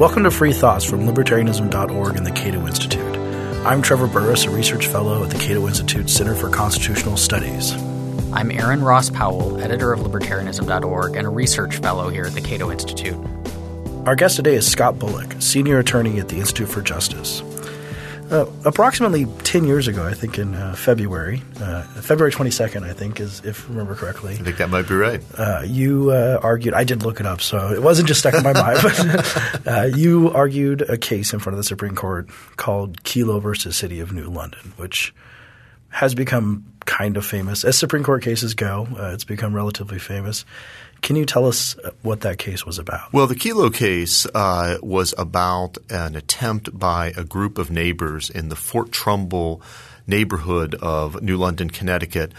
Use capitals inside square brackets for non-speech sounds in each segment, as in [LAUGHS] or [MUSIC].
Welcome to Free Thoughts from Libertarianism.org and the Cato Institute. I'm Trevor Burrus, a research fellow at the Cato Institute Center for Constitutional Studies. I'm Aaron Ross Powell, editor of Libertarianism.org and a research fellow here at the Cato Institute. Our guest today is Scott Bullock, senior attorney at the Institute for Justice. Uh, approximately 10 years ago, I think in uh, February, uh, February 22nd, I think, is if I remember correctly. I think that might be right. Uh, you uh, argued, I did look it up, so it wasn't just stuck in my mind, but [LAUGHS] uh, you argued a case in front of the Supreme Court called Kelo versus City of New London, which has become kind of famous. As Supreme Court cases go, it's become relatively famous. Can you tell us what that case was about? Well, the Kelo case uh, was about an attempt by a group of neighbors in the Fort Trumbull neighborhood of New London, Connecticut,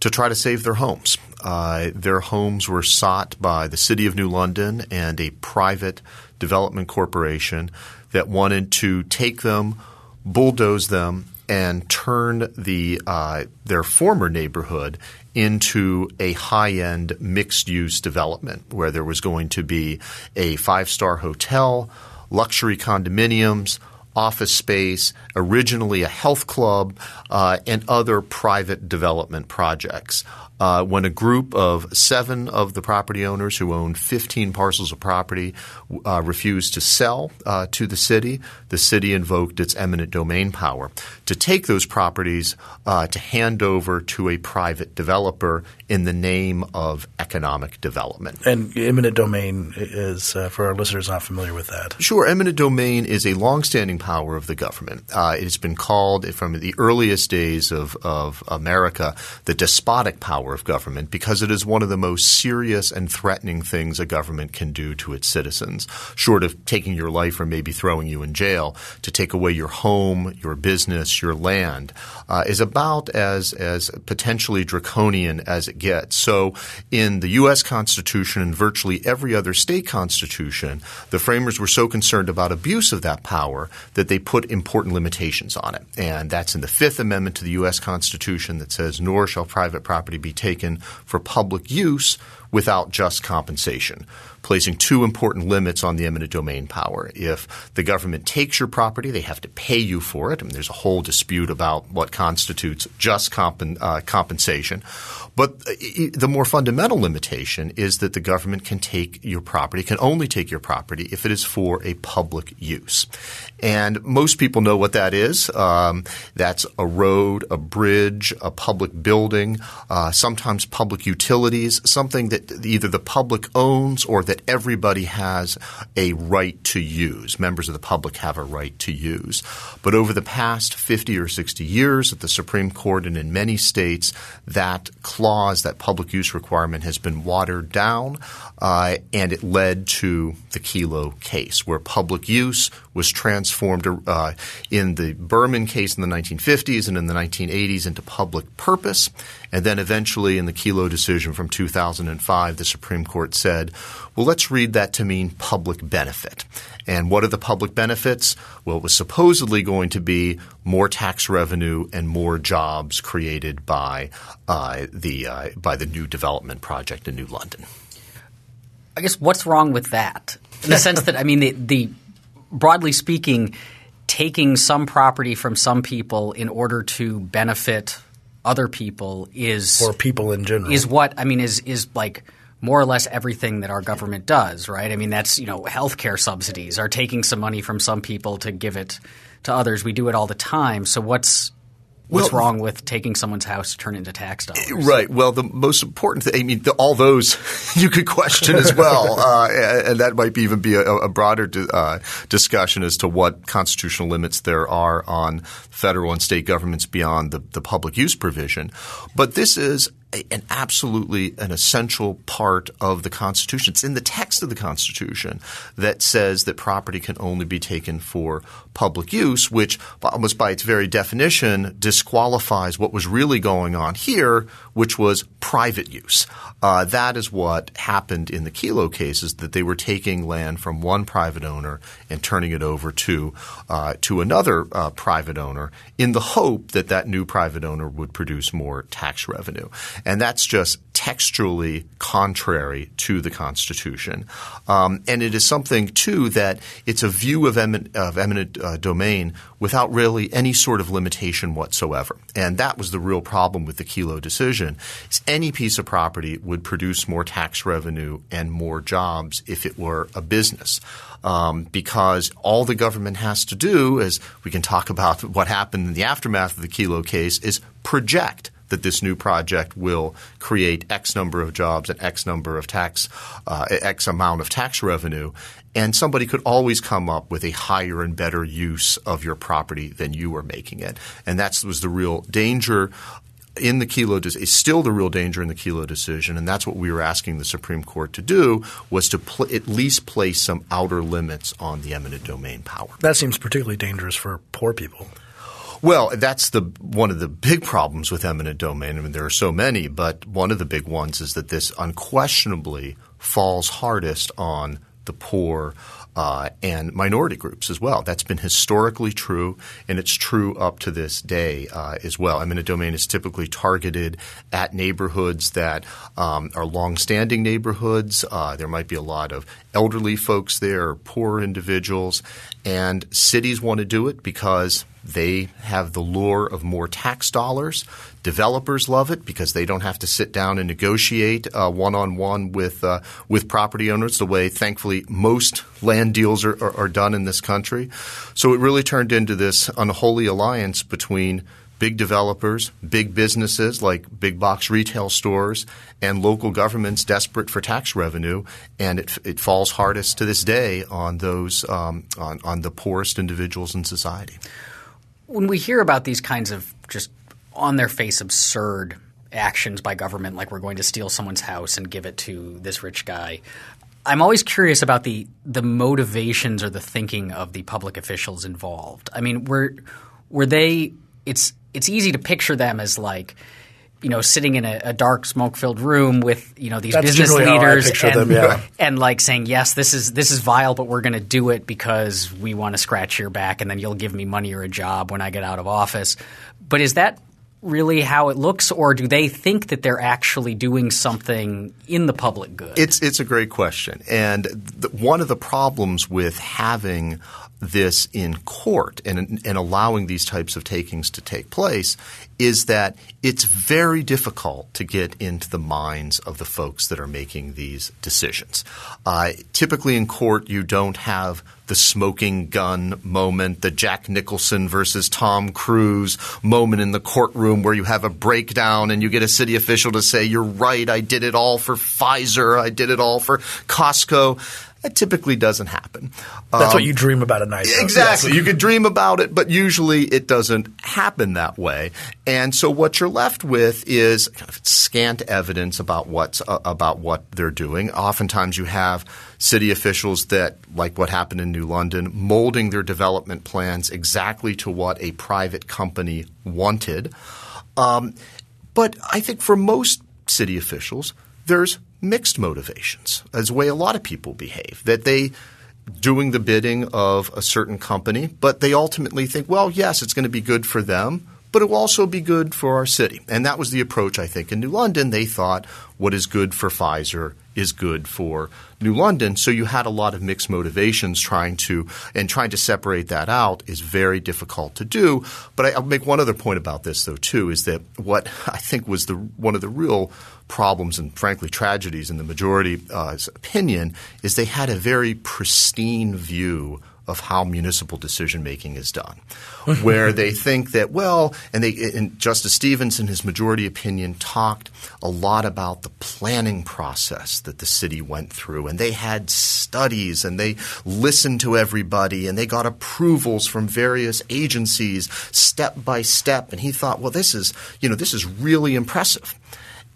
to try to save their homes. Uh, their homes were sought by the City of New London and a private development corporation that wanted to take them, bulldoze them, and turn the uh, their former neighborhood into a high-end mixed-use development where there was going to be a five-star hotel, luxury condominiums, office space, originally a health club, uh, and other private development projects. Uh, when a group of seven of the property owners who owned 15 parcels of property uh, refused to sell uh, to the city, the city invoked its eminent domain power to take those properties uh, to hand over to a private developer in the name of economic development. And eminent domain is, uh, for our listeners not familiar with that. Sure. Eminent domain is a longstanding power of the government. Uh, it has been called, from the earliest days of, of America, the despotic power power of government because it is one of the most serious and threatening things a government can do to its citizens, short of taking your life or maybe throwing you in jail, to take away your home, your business, your land, uh, is about as, as potentially draconian as it gets. So in the U.S. Constitution and virtually every other state constitution, the framers were so concerned about abuse of that power that they put important limitations on it. And that's in the Fifth Amendment to the U.S. Constitution that says, nor shall private property be taken for public use without just compensation, placing two important limits on the eminent domain power. If the government takes your property, they have to pay you for it. Mean, there's a whole dispute about what constitutes just comp- uh, compensation. But uh, the more fundamental limitation is that the government can take your property, can only take your property if it is for a public use. And most people know what that is. Um, that's a road, a bridge, a public building, uh, sometimes public utilities, something that either the public owns or that everybody has a right to use. Members of the public have a right to use. But over the past 50 or 60 years at the Supreme Court and in many states, that clause, that public use requirement has been watered down, uh, and it led to the Kelo case, where public use was transformed uh, in the Berman case in the 1950s and in the 1980s into public purpose. And then eventually in the Kelo decision from 2005, the Supreme Court said, well, let's read that to mean public benefit. And what are the public benefits? Well, it was supposedly going to be more tax revenue and more jobs created by uh, the uh, by the new development project in New London. I guess what's wrong with that? In the sense that I mean the, the broadly speaking, taking some property from some people in order to benefit other people is or people in general is what I mean is is like more or less everything that our government does, right? I mean, that's you know, healthcare subsidies are taking some money from some people to give it to others. We do it all the time. So what's What's well, wrong with taking someone's house to turn it into tax dollars? Right. Well, the most important thing, I mean, the, all those [LAUGHS] you could question as well. [LAUGHS] uh, and that might be even be a, a broader uh, discussion as to what constitutional limits there are on federal and state governments beyond the, the public use provision. But this is an absolutely an essential part of the Constitution. It's in the text of the Constitution that says that property can only be taken for public use, which almost by its very definition disqualifies what was really going on here, which was private use. Uh, that is what happened in the Kelo cases, that they were taking land from one private owner and turning it over to uh, to another uh, private owner in the hope that that new private owner would produce more tax revenue. And that's just textually contrary to the Constitution. Um, and it is something, too, that it's a view of eminent, of eminent uh, domain without really any sort of limitation whatsoever. And that was the real problem with the Kelo decision. Is any piece of property would produce more tax revenue and more jobs if it were a business. Um, because all the government has to do, as we can talk about [LAUGHS] what happened in the aftermath of the Kelo case, is project that this new project will create X number of jobs and X number of tax, uh, X amount of tax revenue. And somebody could always come up with a higher and better use of your property than you were making it. And that was the real danger in the Kelo is still the real danger in the Kelo decision, and that's what we were asking the Supreme Court to do was to pl- at least place some outer limits on the eminent domain power. That seems particularly dangerous for poor people. Well, that's the one of the big problems with eminent domain. I mean, there are so many, but one of the big ones is that this unquestionably falls hardest on the poor uh, and minority groups as well. That's been historically true, and it's true up to this day uh, as well. Eminent domain is typically targeted at neighborhoods that um, are longstanding neighborhoods. Uh, there might be a lot of elderly folks there, poor individuals, and cities want to do it because they have the lure of more tax dollars. Developers love it because they don't have to sit down and negotiate one on one with uh, with property owners the way, thankfully, most land deals are, are, are done in this country. So it really turned into this unholy alliance between big developers, big businesses like big box retail stores, and local governments desperate for tax revenue. And it, it falls hardest to this day on those um, on, on the poorest individuals in society when we hear about these kinds of just on their face absurd actions by government, like we're going to steal someone's house and give it to this rich guy, I'm always curious about the the motivations or the thinking of the public officials involved. I mean, were were they? It's it's easy to picture them as like you know, sitting in a, a dark, smoke-filled room with you know these That's business leaders and, them, yeah. [LAUGHS] and like saying, "Yes, this is this is vile, but we're going to do it because we want to scratch your back, and then you'll give me money or a job when I get out of office." But is that really how it looks, or do they think that they're actually doing something in the public good? It's it's a great question, and the, one of the problems with having this in court and, and allowing these types of takings to take place is that it's very difficult to get into the minds of the folks that are making these decisions. Uh, typically in court, you don't have the smoking gun moment, the Jack Nicholson versus Tom Cruise moment in the courtroom where you have a breakdown and you get a city official to say, You're right, I did it all for Pfizer, I did it all for Costco. That typically doesn't happen. That's um, what you dream about at night. Exactly. Yes. You could dream about it, but usually it doesn't happen that way. And so what you're left with is kind of scant evidence about what's uh, about what they're doing. Oftentimes you have city officials that, like what happened in New London, molding their development plans exactly to what a private company wanted. Um, but I think for most city officials, there's mixed motivations as the way a lot of people behave. That they doing the bidding of a certain company, but they ultimately think, well, yes, it's going to be good for them, but it will also be good for our city. And that was the approach, I think, in New London. They thought what is good for Pfizer is good for New London. So you had a lot of mixed motivations trying to and trying to separate that out is very difficult to do. But I, will make one other point about this though too is that what I think was the one of the real problems and frankly tragedies in the majority's uh, opinion is they had a very pristine view of how municipal decision making is done, where they think that well, and they and Justice Stevens in his majority opinion talked a lot about the planning process that the city went through, and they had studies and they listened to everybody and they got approvals from various agencies step by step, and he thought, well, this is you know this is really impressive.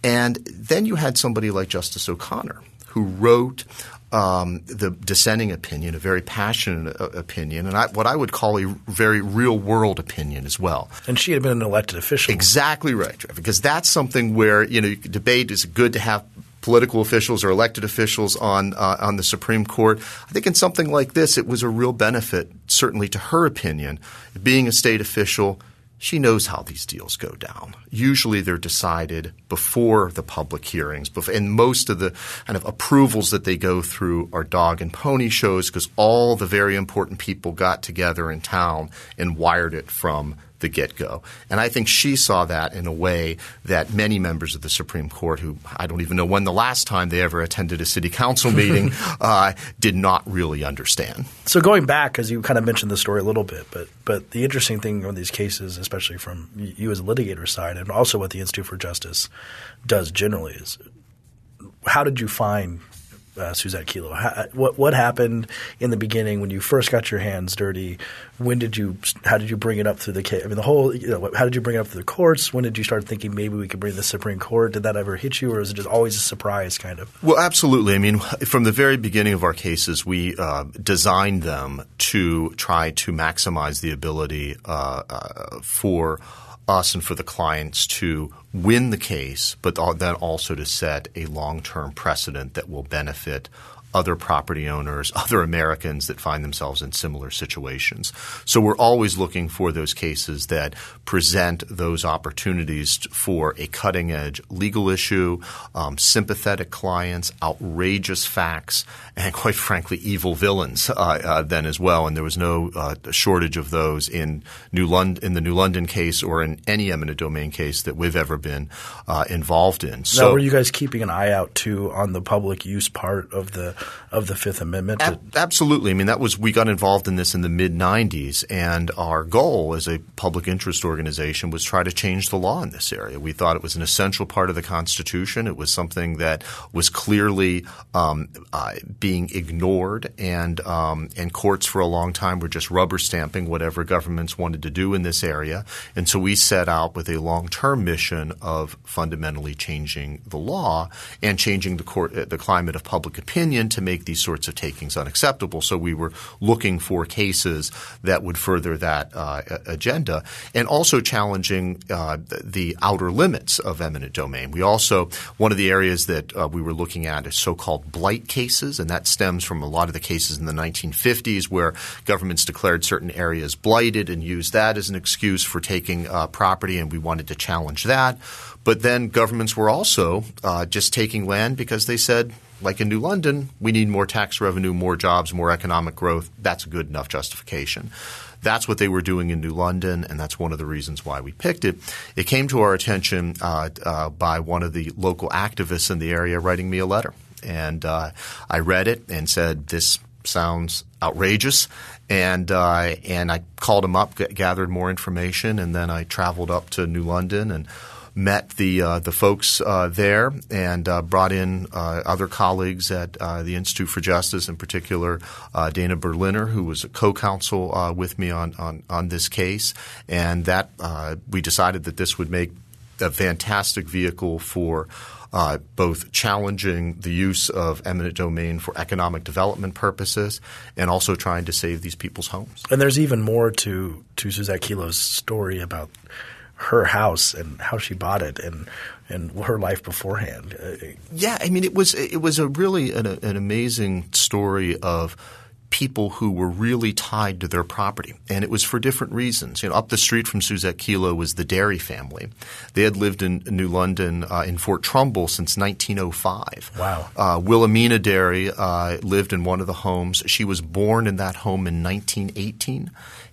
And then you had somebody like Justice O'Connor who wrote um, the dissenting opinion, a very passionate uh, opinion, and I, what I would call a very real world opinion as well. And she had been an elected official. Exactly right, because that's something where you know debate is good to have political officials or elected officials on uh, on the Supreme Court. I think in something like this, it was a real benefit, certainly to her opinion, being a state official she knows how these deals go down. Usually they're decided before the public hearings, and most of the kind of approvals that they go through are dog and pony shows because all the very important people got together in town and wired it from the get go. And I think she saw that in a way that many members of the Supreme Court, who I don't even know when the last time they ever attended a city council meeting, [LAUGHS] uh, did not really understand. So going back, as you kind of mentioned the story a little bit, but but the interesting thing on these cases, especially from you as a litigator side, and also what the Institute for Justice does generally, is how did you find uh, Susette Kelo? How, what what happened in the beginning when you first got your hands dirty? When did you? How did you bring it up through the case? I mean, the whole. You know, how did you bring it up through the courts? When did you start thinking maybe we could bring the Supreme Court? Did that ever hit you, or is it just always a surprise, kind of? Well, absolutely. I mean, from the very beginning of our cases, we uh, designed them to try to maximize the ability uh, uh for us and for the clients to win the case, but then also to set a long term precedent that will benefit other property owners, [LAUGHS] other Americans that find themselves in similar situations. So we're always looking for those cases that present those opportunities for a cutting edge legal issue, um, sympathetic clients, outrageous facts, and [LAUGHS] quite frankly, evil villains uh, uh, then as well. And there was no uh, shortage of those in New London, in the New London case or in any eminent domain case that we've ever been uh, involved in. So, now, were you guys keeping an eye out too on the public use part of the of the Fifth Amendment? Ab- absolutely. I mean, that was we got involved in this in the mid '90s, and our goal as a public interest organization was to try to change the law in this area. We thought it was an essential part of the Constitution. It was something that was clearly um, uh, being ignored, and um, and courts for a long time were just rubber stamping whatever governments wanted to do in this area. And so we set out with a long term mission of fundamentally changing the law and changing the court the climate of public opinion to make these sorts of takings unacceptable. So we were looking for cases that would further that uh, agenda and also challenging uh, the outer limits of eminent domain. We also one of the areas that uh, we were looking at is so-called blight cases, and that stems from a lot of the cases in the 1950s where governments declared certain areas blighted and used that as an excuse for taking uh, property, and we wanted to challenge that. But then governments were also uh, just taking land because they said like in New London, we need more tax revenue, more jobs, more economic growth. That's a good enough justification. That's what they were doing in New London, and that's one of the reasons why we picked it. It came to our attention uh, uh, by one of the local activists in the area writing me a letter. And uh, I read it and said, This sounds outrageous. And, uh, and I called him up, gathered more information, and then I traveled up to New London and met the uh, the folks uh, there and uh, brought in uh, other colleagues at uh, the Institute for Justice, in particular uh, Dana Berliner, who was a co-counsel with me on, on, on this case, and that we decided that this would make a fantastic vehicle for. Uh, both challenging the use of eminent domain for economic development purposes and also trying to save these people's homes. And there's even more to to Susette Kelo's story about her house and how she bought it and and her life beforehand. Yeah, I mean it was it was a really an, an amazing story of people who were really tied to their property. And it was for different reasons. You know, up the street from Susette Kelo was the Dery family. They had lived in New London uh, in Fort Trumbull since 1905. Wow. Uh, Wilhelmina Dery uh, lived in one of the homes. She was born in that home in 1918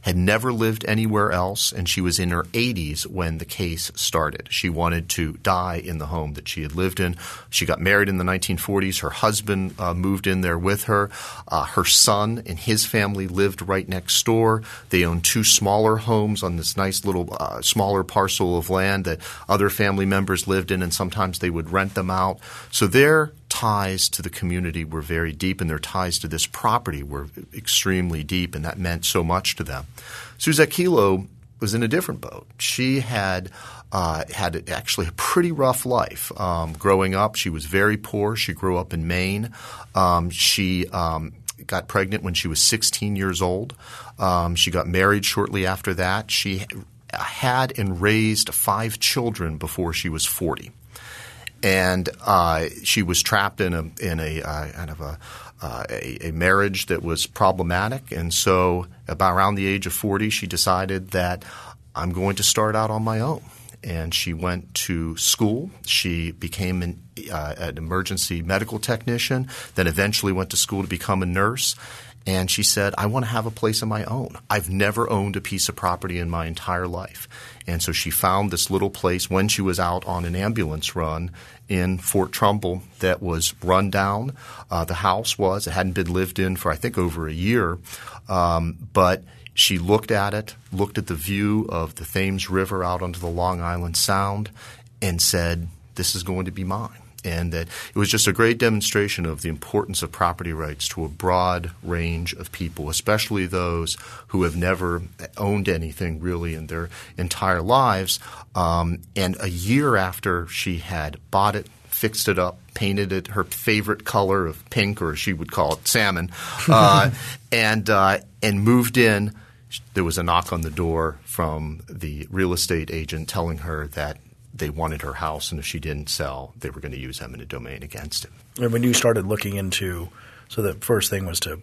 had never lived anywhere else, and she was in her 80s when the case started. She wanted to die in the home that she had lived in. She got married in the 1940s. Her husband uh, moved in there with her. Uh, her son and his family lived right next door. They owned two smaller homes on this nice little uh, smaller parcel of land that other family members lived in, and sometimes they would rent them out. So their ties to the community were very deep, and their ties to this property were extremely deep, and that meant so much to them. Susette Kelo was in a different boat. She had uh, had actually a pretty rough life um, growing up. She was very poor. She grew up in Maine. Um, she um, got pregnant when she was 16 years old. Um, she got married shortly after that. She had and raised five children before she was 40 and uh, she was trapped in a in a uh, kind of a, uh, a, a marriage that was problematic, and so about around the age of forty, she decided that I'm going to start out on my own. And she went to school. She became an, uh, an emergency medical technician, then eventually went to school to become a nurse. And she said, I want to have a place of my own. I've never owned a piece of property in my entire life. And so she found this little place when she was out on an ambulance run in Fort Trumbull that was run down. Uh, the house was. It hadn't been lived in for, I think, over a year. Um, but she looked at it, looked at the view of the Thames River out onto the Long Island Sound, and said, This is going to be mine and that it was just a great demonstration of the importance of property rights to a broad range of people, especially those who have never owned anything really in their entire lives. Um, and a year after she had bought it, fixed it up, painted it her favorite color of pink, or she would call it salmon, [LAUGHS] uh, and uh, and moved in. There was a knock on the door from the real estate agent telling her that they wanted her house, and if she didn't sell, they were going to use eminent domain against him. And when you started looking into, so the first thing was to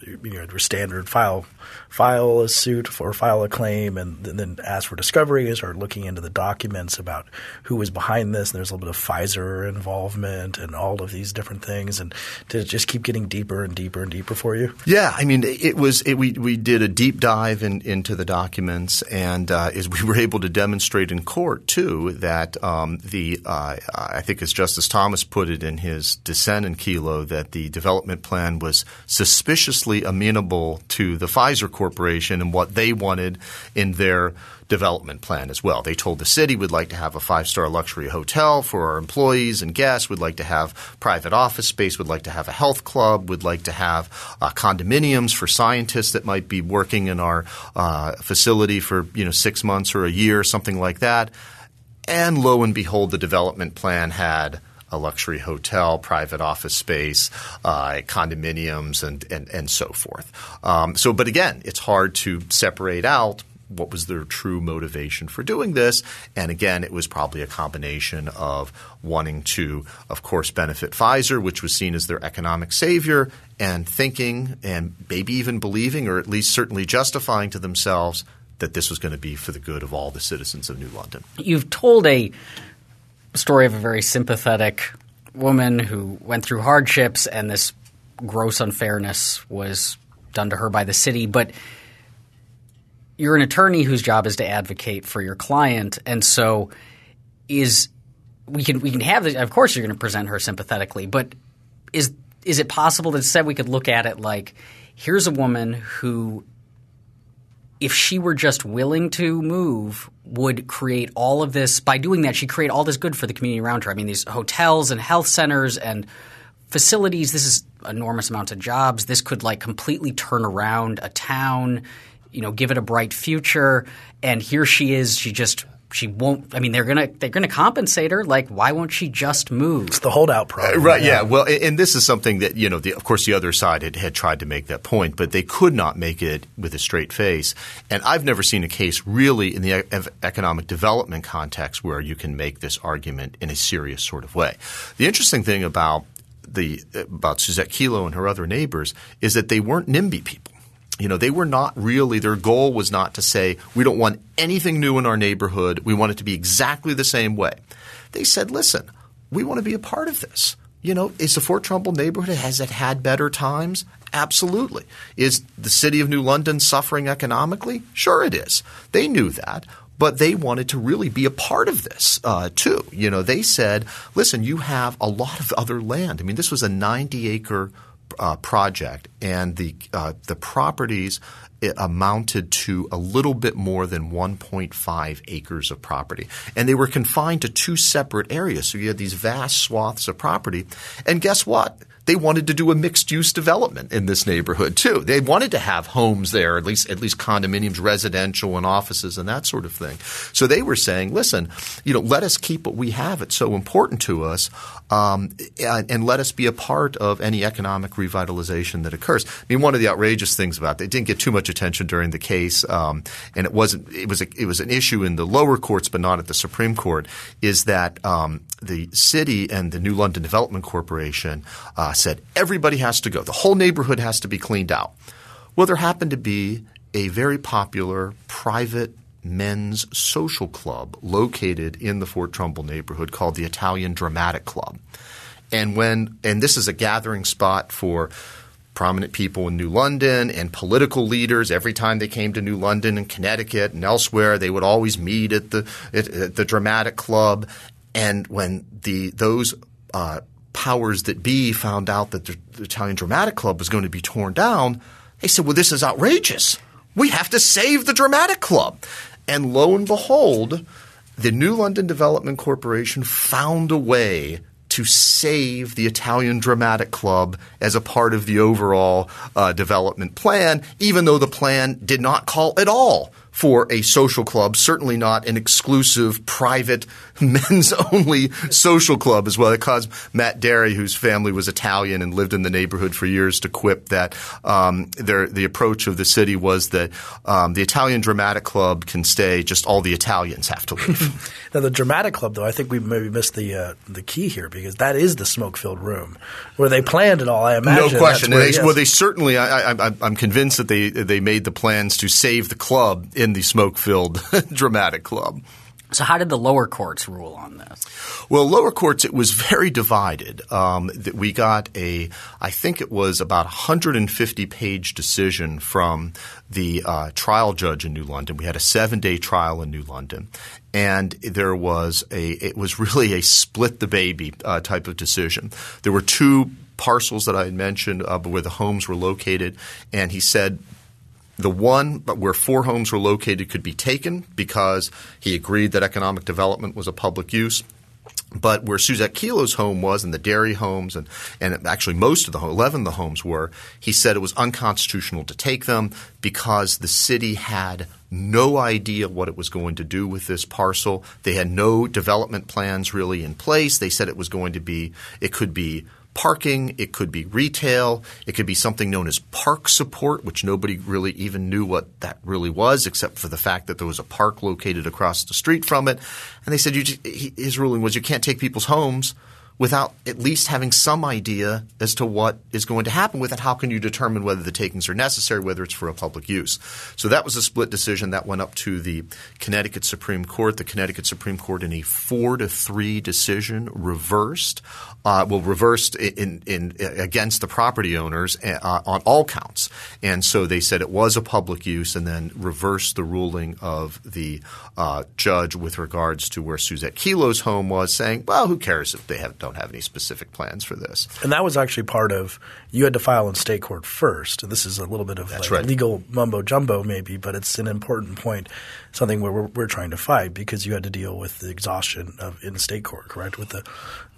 you know, standard file file a suit or file a claim and then ask for discovery and start looking into the documents about who was behind this. And there's a little bit of Pfizer involvement and all of these different things. And to just keep getting deeper and deeper and deeper for you? Yeah. I mean, it was it, we, we did a deep dive in, into the documents and uh, is we were able to demonstrate in court, too, that um, the uh, I think as Justice Thomas put it in his dissent in Kelo, that the development plan was suspiciously amenable to the Pfizer Corporation and what they wanted in their development plan as well. They told the city we'd like to have a five star luxury hotel for our employees and guests. We'd like to have private office space. We'd like to have a health club. We'd like to have uh, condominiums for scientists that might be working in our uh, facility for you know six months or a year, something like that. And lo and behold, the development plan had a luxury hotel, private office space, uh, condominiums, and, and, and so forth. Um, so, but again, it's hard to separate out what was their true motivation for doing this. And again, it was probably a combination of wanting to, of course, benefit Pfizer, which was seen as their economic savior, and thinking and maybe even believing, or at least certainly justifying to themselves, that this was going to be for the good of all the citizens of New London. You've told a story of a very sympathetic woman who went through hardships and this gross unfairness was done to her by the city. But you're an attorney whose job is to advocate for your client, and so is we can we can have the, of course you're going to present her sympathetically, but is is it possible that instead we could look at it like here's a woman who if she were just willing to move, would create all of this. By doing that, she'd create all this good for the community around her. I mean, these hotels and health centers and facilities. This is enormous amounts of jobs. This could like completely turn around a town. You know, give it a bright future. And here she is. She just she won't. I mean, they're gonna they're gonna compensate her. Like, why won't she just move? It's the holdout problem, uh, right? Yeah. yeah. Well, and this is something that you know, the, of course, the other side had, had tried to make that point, but they could not make it with a straight face. And I've never seen a case really in the economic development context where you can make this argument in a serious sort of way. The interesting thing about the about Susette Kelo and her other neighbors is that they weren't NIMBY people you know, they were not really, their goal was not to say, we don't want anything new in our neighborhood. We want it to be exactly the same way. They said, listen, we want to be a part of this. You know, is the Fort Trumbull neighborhood, has it had better times? Absolutely. Is the city of New London suffering economically? Sure it is. They knew that but they wanted to really be a part of this uh, too. You know, they said, "Listen, you have a lot of other land. I mean, this was a 90 acre uh, project, and the uh, the properties amounted to a little bit more than 1.5 acres of property, and they were confined to two separate areas. So you had these vast swaths of property, and guess what? They wanted to do a mixed use development in this neighborhood too. They wanted to have homes there, at least at least condominiums, residential, and offices and that sort of thing. So they were saying, listen, you know, let us keep what we have. It's so important to us, um, and, and, let us be a part of any economic revitalization that occurs. I mean, one of the outrageous things about it, it didn't get too much attention during the case, um, and it wasn't. It was a, it was an issue in the lower courts, but not at the Supreme Court. Is that um, the city and the New London Development Corporation uh, said everybody has to go. The whole neighborhood has to be cleaned out. Well, there happened to be a very popular private men's social club located in the Fort Trumbull neighborhood called the Italian Dramatic Club. And when and this is a gathering spot for prominent people in New London and political leaders. Every time they came to New London and Connecticut and elsewhere, they would always meet at the at, at the dramatic club. And when the those uh, powers that be found out that the, the Italian Dramatic Club was going to be torn down, they said, "Well, this is outrageous. We have to save the Dramatic Club." And lo and behold, the New London Development Corporation found a way to save the Italian Dramatic Club as a part of the overall uh, development plan, even though the plan did not call at all for a social club, certainly not an exclusive, private, [LAUGHS] men's only social club as well. It caused Matt Dery, whose family was Italian and lived in the neighborhood for years, to quip that um, their, the approach of the city was that um, the Italian Dramatic Club can stay, just all the Italians have to leave. [LAUGHS] now, the Dramatic Club, though, I think we maybe missed the uh, the key here because that is the smoke filled room where they planned it all. I imagine. No question. They. Well, they certainly. I, am convinced that they they made the plans to save the club in the smoke filled [LAUGHS] dramatic club. So, how did the lower courts rule on this? Well, lower courts, it was very divided. Um, we got a, I think it was about 150 page decision from the uh, trial judge in New London. We had a seven day trial in New London, and there was a, it was really a split the baby uh, type of decision. There were two parcels that I had mentioned uh, where the homes were located, and he said the one but where four homes were located could be taken because he agreed that economic development was a public use. But where Susette Kelo's home was, and the Dery homes, and, and actually most of the 11 of the homes were, he said it was unconstitutional to take them because the city had no idea what it was going to do with this parcel. They had no development plans really in place. They said it was going to be, it could be parking, it could be retail, it could be something known as park support, which nobody really even knew what that really was, except for the fact that there was a park located across the street from it. And they said just, his ruling was you can't take people's homes without at least having some idea as to what is going to happen with it. How can you determine whether the takings are necessary, whether it's for a public use? So that was a split decision that went up to the Connecticut Supreme Court. The Connecticut Supreme Court, in a four to three decision, reversed. Uh, well, reversed in, in, in, against the property owners uh, on all counts, and so they said it was a public use, and then reversed the ruling of the uh, judge with regards to where Susette Kelo's home was, saying, "Well, who cares if they have don't have any specific plans for this. And that was actually part of you had to file in state court first. And this is a little bit of like right. legal mumbo jumbo, maybe, but it's an important point, something where we're, we're, trying to fight because you had to deal with the exhaustion of in state court, correct? With the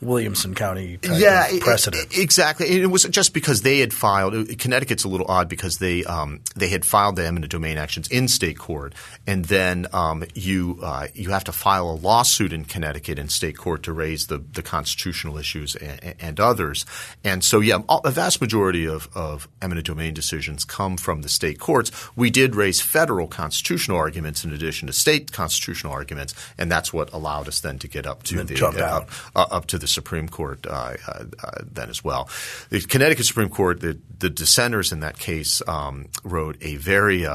Williamson County yeah, precedent. It, exactly. It was just because they had filed. Connecticut's a little odd because they um, they had filed the eminent domain actions in state court, and then um, you uh, you have to file a lawsuit in Connecticut in state court to raise the the constitutional issues and, and others. And so, yeah, a vast majority of, of eminent domain decisions come from the state courts. We did raise federal constitutional arguments in addition to state constitutional arguments, and that's what allowed us then to get up to the uh, uh, up to the Supreme Court uh, uh, uh, then as well. The Connecticut Supreme Court, the, the dissenters in that case um, wrote a very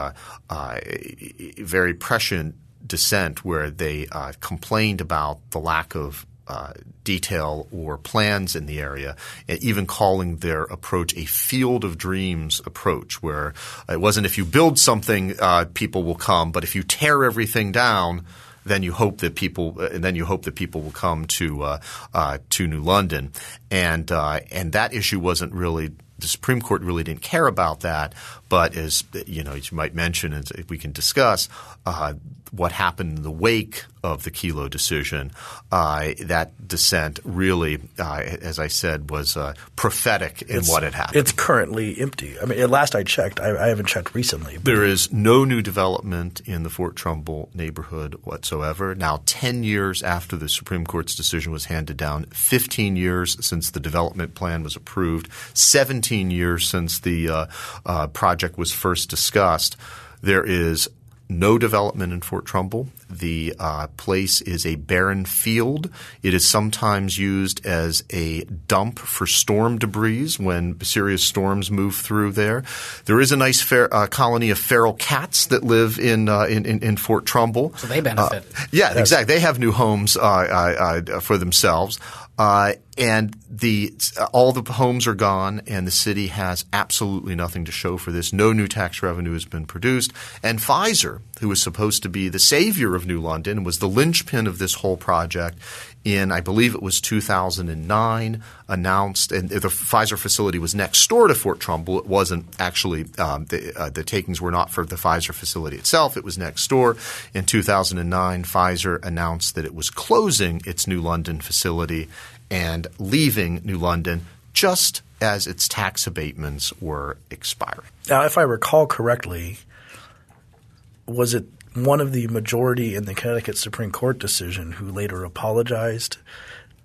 very prescient dissent where they complained about the lack of uh, detail or plans in the area, even calling their approach a field of dreams approach, where it wasn't if you build something, uh, people will come, but if you tear everything down, then you hope that people, uh, then you hope that people will come to uh, uh, to New London, and and that issue wasn't really the Supreme Court really didn't care about that, but as you know, as you might mention, as we can discuss, uh, what happened in the wake of the Kelo decision, uh, that dissent really, uh, as I said, was uh, prophetic in it's, what had happened. It's currently empty. I mean, at last I checked. I, I haven't checked recently. There is no new development in the Fort Trumbull neighborhood whatsoever. Now, 10 years after the Supreme Court's decision was handed down, 15 years since the development plan was approved, 17 years since the uh, uh, project was first discussed, there is no development in Fort Trumbull. The uh, place is a barren field. It is sometimes used as a dump for storm debris when serious storms move through there. There is a nice fair, uh, colony of feral cats that live in uh, in, in, in, Fort Trumbull. So they benefit. Uh, yeah, exactly. They have new homes uh, uh, for themselves. Uh, and the all the homes are gone, and the city has absolutely nothing to show for this. No new tax revenue has been produced, and Pfizer, who was supposed to be the savior of New London, was the linchpin of this whole project. In I believe it was 2009, announced, and the Pfizer facility was next door to Fort Trumbull. It wasn't actually um, the, uh, the takings were not for the Pfizer facility itself. It was next door. In 2009, Pfizer announced that it was closing its New London facility and leaving New London just as its tax abatements were expiring. Now, if I recall correctly, was it one of the majority in the Connecticut Supreme Court decision who later apologized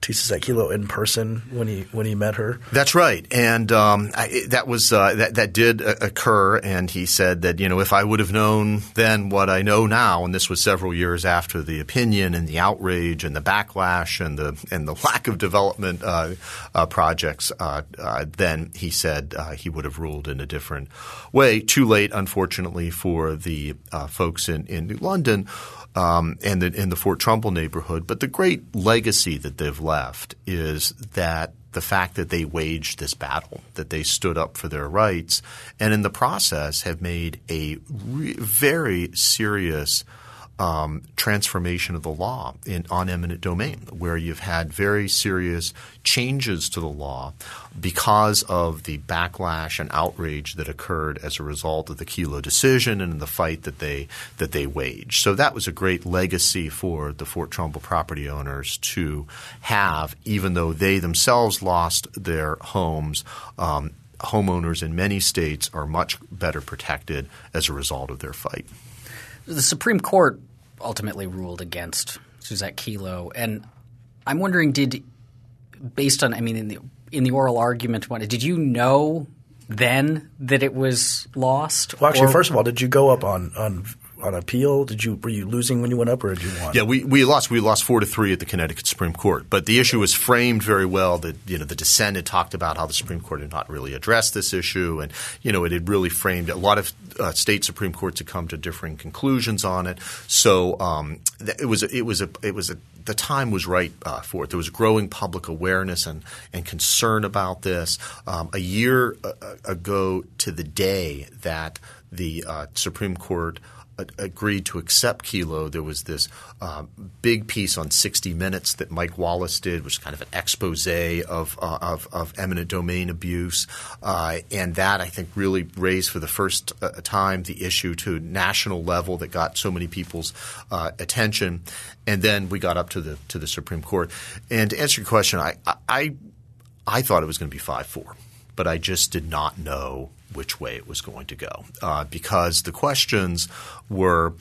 to Susette in person when he when he met her. That's right, and um, I, that was uh, that that did occur. And he said that you know if I would have known then what I know now, and this was several years after the opinion and the outrage and the backlash and the and the lack of development uh, uh, projects, uh, uh, then he said uh, he would have ruled in a different way. Too late, unfortunately, for the folks in in New London um, and the, in the Fort Trumbull neighborhood. But the great legacy that they've left is that the fact that they waged this battle, that they stood up for their rights, and in the process have made a re- very serious – um, transformation of the law in, on eminent domain, where you've had very serious changes to the law because of the backlash and outrage that occurred as a result of the Kelo decision and the fight that they that they waged. So that was a great legacy for the Fort Trumbull property owners to have, even though they themselves lost their homes. Um, homeowners in many states are much better protected as a result of their fight. The Supreme Court ultimately ruled against Susette Kelo, and I'm wondering, did based on I mean in the in the oral argument, did you know then that it was lost? Well, actually, or, first of all, did you go up on on on appeal? Did you were you losing when you went up, or did you win? Yeah, we, we lost. We lost four to three at the Connecticut Supreme Court. But the issue was framed very well. That you know the dissent had talked about how the Supreme Court had not really addressed this issue, and you know it had really framed a lot of uh, state Supreme Courts had come to differing conclusions on it. So um, it was it was a it was a the time was right uh, for it. There was growing public awareness and, and concern about this. Um, a year uh, ago to the day that the uh, Supreme Court agreed to accept Kelo, there was this uh, big piece on 60 Minutes that Mike Wallace did, which is kind of an expose of, uh, of, of, eminent domain abuse. Uh, and that, I think, really raised for the first uh, time the issue to national level that got so many people's uh, attention. And then we got up to the, to the Supreme Court. And to answer your question, I, I, I thought it was going to be 5 4 but I just did not know which way it was going to go. Uh, because the questions were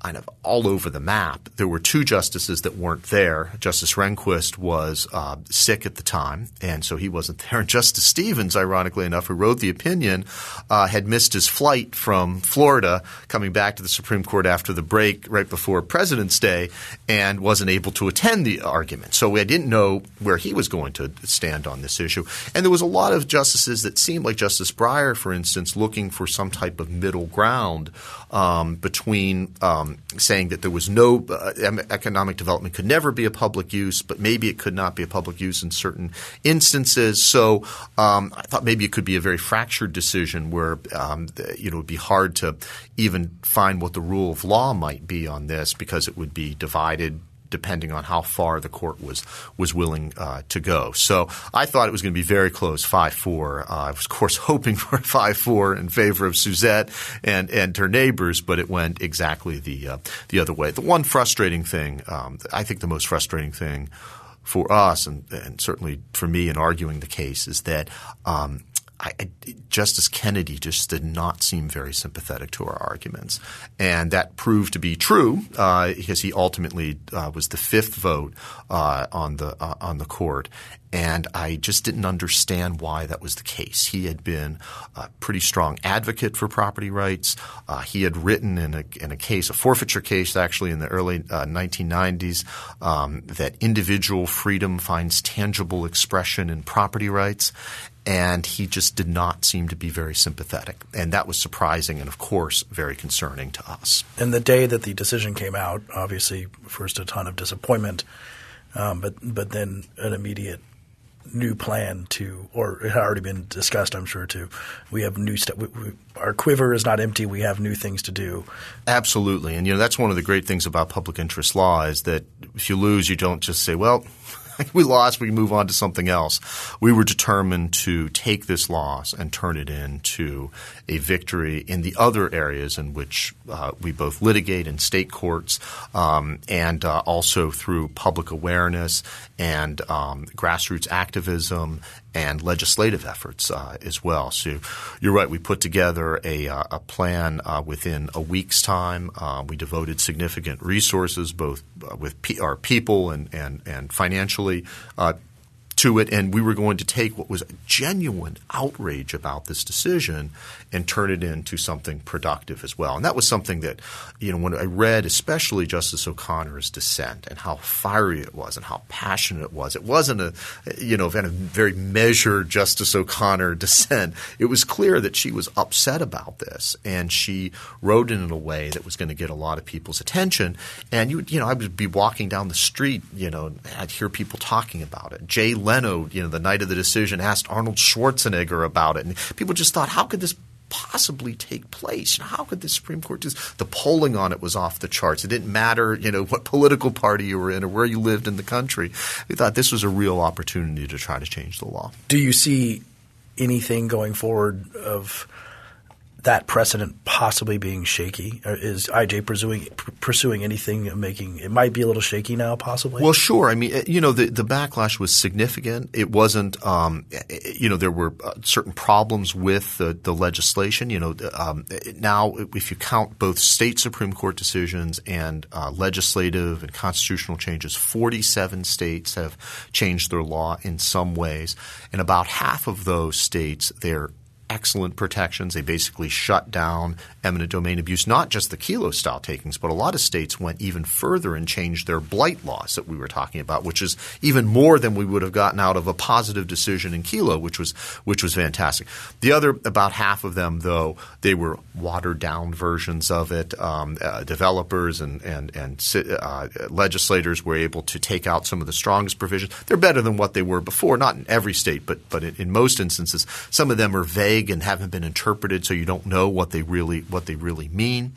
kind of all over the map. There were two justices that weren't there. Justice Rehnquist was uh, sick at the time, and so he wasn't [LAUGHS] there. And Justice Stevens, ironically enough, who wrote the opinion, uh, had missed his flight from Florida, coming back to the Supreme Court after the break right before President's Day, and wasn't able to attend the argument. So I didn't know where he was going to stand on this issue. And there was a lot of justices that seemed like Justice Breyer, for instance, looking for some type of middle ground um, between um, saying that there was no uh, economic development could never be a public use, but maybe it could not be a public use in certain instances. So um, I thought maybe it could be a very fractured decision where um, you know it would be hard to even find what the rule of law might be on this because it would be divided depending on how far the court was was willing uh, to go. So I thought it was going to be very close, five four. Uh, I was of course [LAUGHS] hoping for five four in favor of Susette and and her neighbors, but it went exactly the uh, the other way. The one frustrating thing, um, I think, the most frustrating thing for us and, and, certainly for me in arguing the case is that um, I, Justice Kennedy just did not seem very sympathetic to our arguments, and that proved to be true uh, because he ultimately uh, was the fifth vote uh, on the uh, on the court, And I just didn't understand why that was the case. He had been a pretty strong advocate for property rights. Uh, he had written in a, in a case, a forfeiture case actually in the early uh, 1990s, um, that individual freedom finds tangible expression in property rights and he just did not seem to be very sympathetic. And that was surprising and, of course, very concerning to us. And the day that the decision came out, obviously, first a ton of disappointment, um, but but then an immediate new plan to, or it had already been discussed, I'm sure, too. We have new stuff. Our quiver is not empty. We have new things to do. Absolutely. And, you know, that's one of the great things about public interest law is that if you lose, you don't just say, well, [LAUGHS] we lost, we move on to something else. We were determined to take this loss and turn it into a victory in the other areas in which uh, we both litigate in state courts um, and uh, also through public awareness and um, grassroots activism and legislative efforts uh, as well. So you're right. We put together a, uh, a plan uh, within a week's time. Uh, we devoted significant resources, both uh, with P- our people and and and financially, uh, to it, and we were going to take what was a genuine outrage about this decision and turn it into something productive as well. And that was something that, you know, when I read especially Justice O'Connor's dissent and how fiery it was and how passionate it was, it wasn't a, you know, a very measured Justice O'Connor [LAUGHS] dissent. It was clear that she was upset about this, and she wrote it in a way that was going to get a lot of people's attention. And you, you know, I would be walking down the street, you know, I'd hear people talking about it. Jay Leno, you know, the night of the decision, asked Arnold Schwarzenegger about it, and people just thought, how could this possibly take place? How could the Supreme Court just the polling on it was off the charts. It didn't matter, you know, what political party you were in or where you lived in the country. We thought this was a real opportunity to try to change the law. Do you see anything going forward of that precedent possibly being shaky? Is IJ pursuing pursuing anything making it might be a little shaky now, possibly? Well, sure. I mean, you know, the the backlash was significant. It wasn't, um, you know, there were uh, certain problems with the, the legislation. You know, um, now if you count both state Supreme Court decisions and uh, legislative and constitutional changes, 47 states have changed their law in some ways, and about half of those states they're excellent protections. They basically shut down eminent domain abuse, not just the Kelo style takings, but a lot of states went even further and changed their blight laws that we were talking about, which is even more than we would have gotten out of a positive decision in Kelo, which was which was fantastic. The other about half of them, though, they were watered down versions of it. Um, uh, developers and and and uh, legislators were able to take out some of the strongest provisions. They're better than what they were before, not in every state, but but in, in most instances, some of them are vague and haven't been interpreted, so you don't know what they really what they really mean.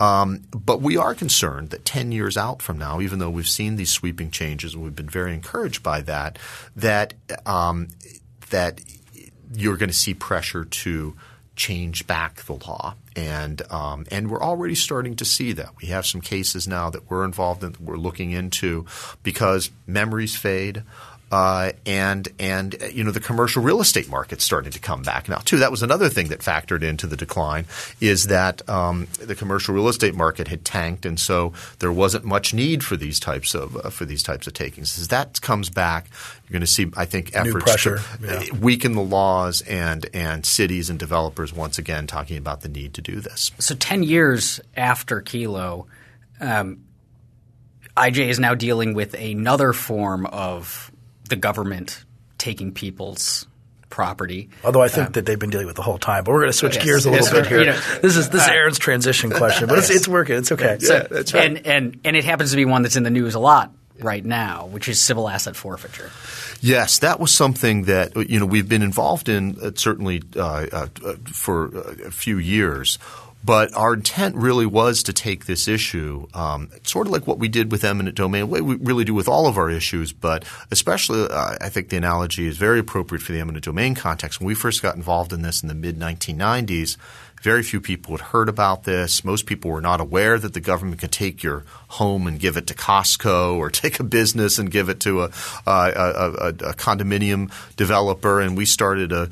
Um, but we are concerned that ten years out from now, even though we've seen these sweeping changes and we've been very encouraged by that, that um, that you're going to see pressure to change back the law. And um, and we're already starting to see that. We have some cases now that we're involved in, that we're looking into because memories fade. Uh, and and you know the commercial real estate market's starting to come back now too. That was another thing that factored into the decline is that um, the commercial real estate market had tanked, and so there wasn't much need for these types of uh, for these types of takings. As that comes back, you're going to see, I think, efforts to yeah. weaken the laws and and cities and developers once again talking about the need to do this. So ten years after Kelo. Um, IJ is now dealing with another form of the government taking people's property. Although I think um, that they've been dealing with the whole time, but we're going to switch yes, gears a little yes, bit here. You know, this is this is Aaron's transition question, but it's, it's working. It's okay. So, yeah, that's right. And and and it happens to be one that's in the news a lot right now, which is civil asset forfeiture. Yes, that was something that you know we've been involved in uh, certainly uh, uh, for a few years. But our intent really was to take this issue, um, sort of like what we did with eminent domain, way we really do with all of our issues, but especially uh, I think the analogy is very appropriate for the eminent domain context. When we first got involved in this in the mid 1990s, very few people had heard about this. Most people were not aware that the government could take your home and give it to Costco or [LAUGHS] take a business and give it to a, a, a, a condominium developer. And we started a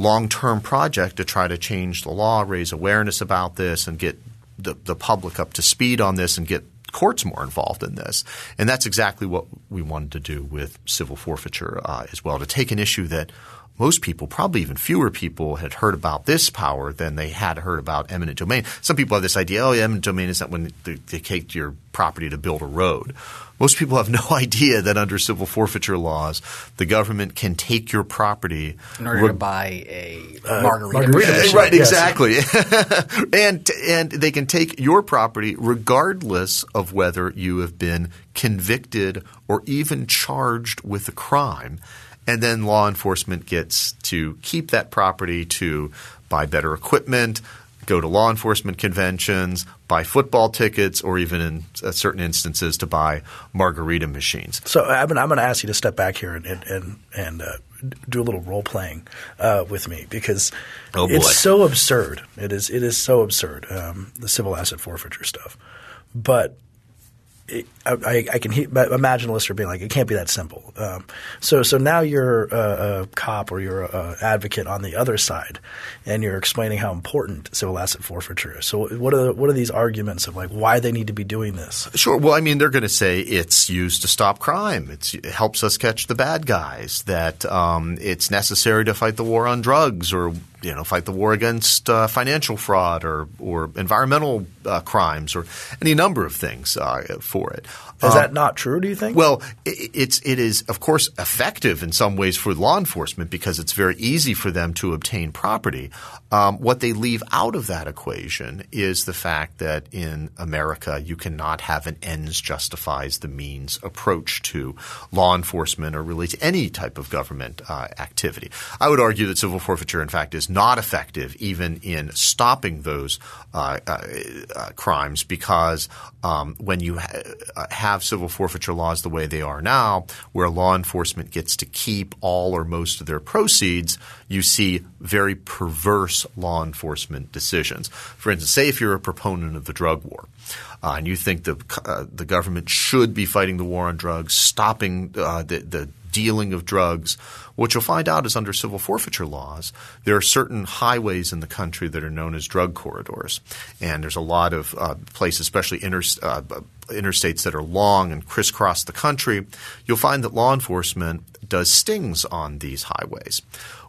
long-term project to try to change the law, raise awareness about this, and get the, the public up to speed on this and get courts more involved in this. And that's exactly what we wanted to do with civil forfeiture uh, as well, to take an issue that most people, probably even fewer people, had heard about this power than they had heard about eminent domain. Some people have this idea, oh, yeah, eminent domain is that when they, they take your property to build a road. Most people have [LAUGHS] no idea that under civil forfeiture laws, the government can take your property in order to buy a uh, margarita, margarita machine. Right, Yes. exactly. [LAUGHS] and and they can take your property regardless of whether you have been convicted or even charged with a crime. And then law enforcement gets to keep that property to buy better equipment, go to law enforcement conventions, buy football tickets, or even in uh, certain instances to buy margarita machines. So I'm going to ask you to step back here and and and, and uh, do a little role playing uh, with me because Oh, it's so absurd. It is it is so absurd um, the civil asset forfeiture stuff, but. I, I can he, imagine a listener being like, "It can't be that simple." Um, so, so now you're a, a cop or you're a, a advocate on the other side, and you're explaining how important civil asset forfeiture is. So, what are what are these arguments of like why they need to be doing this? Sure. Well, I mean, they're going to say it's used to stop crime. It's, it helps us catch the bad guys. That um, it's necessary to fight the war on drugs, or you know, fight the war against uh, financial fraud, or or environmental uh, crimes, or any number of things uh, for it. Is Um, that not true? Do you think? well, i- it's it is of course effective in some ways for law enforcement because it's very easy for them to obtain property. Um, what they leave out of that equation is the fact that in America you cannot have an ends justifies the means approach to law enforcement or really to any type of government uh, activity. I would argue that civil forfeiture, in fact, is not effective even in stopping those uh, uh, uh, crimes because um, when you ha- uh, have civil forfeiture laws the way they are now, where law enforcement gets to keep all or most of their proceeds, you see very perverse law enforcement decisions. For instance, say if you're a proponent of the drug war. Uh, and you think the uh, the government should be fighting the war on drugs, stopping uh, the the dealing of drugs. What you'll find out is under civil forfeiture laws, there are certain highways in the country that are known as drug corridors, and there's a lot of uh, places, especially inter, uh, interstates that are long and crisscross the country. You'll find that law enforcement does stings on these highways.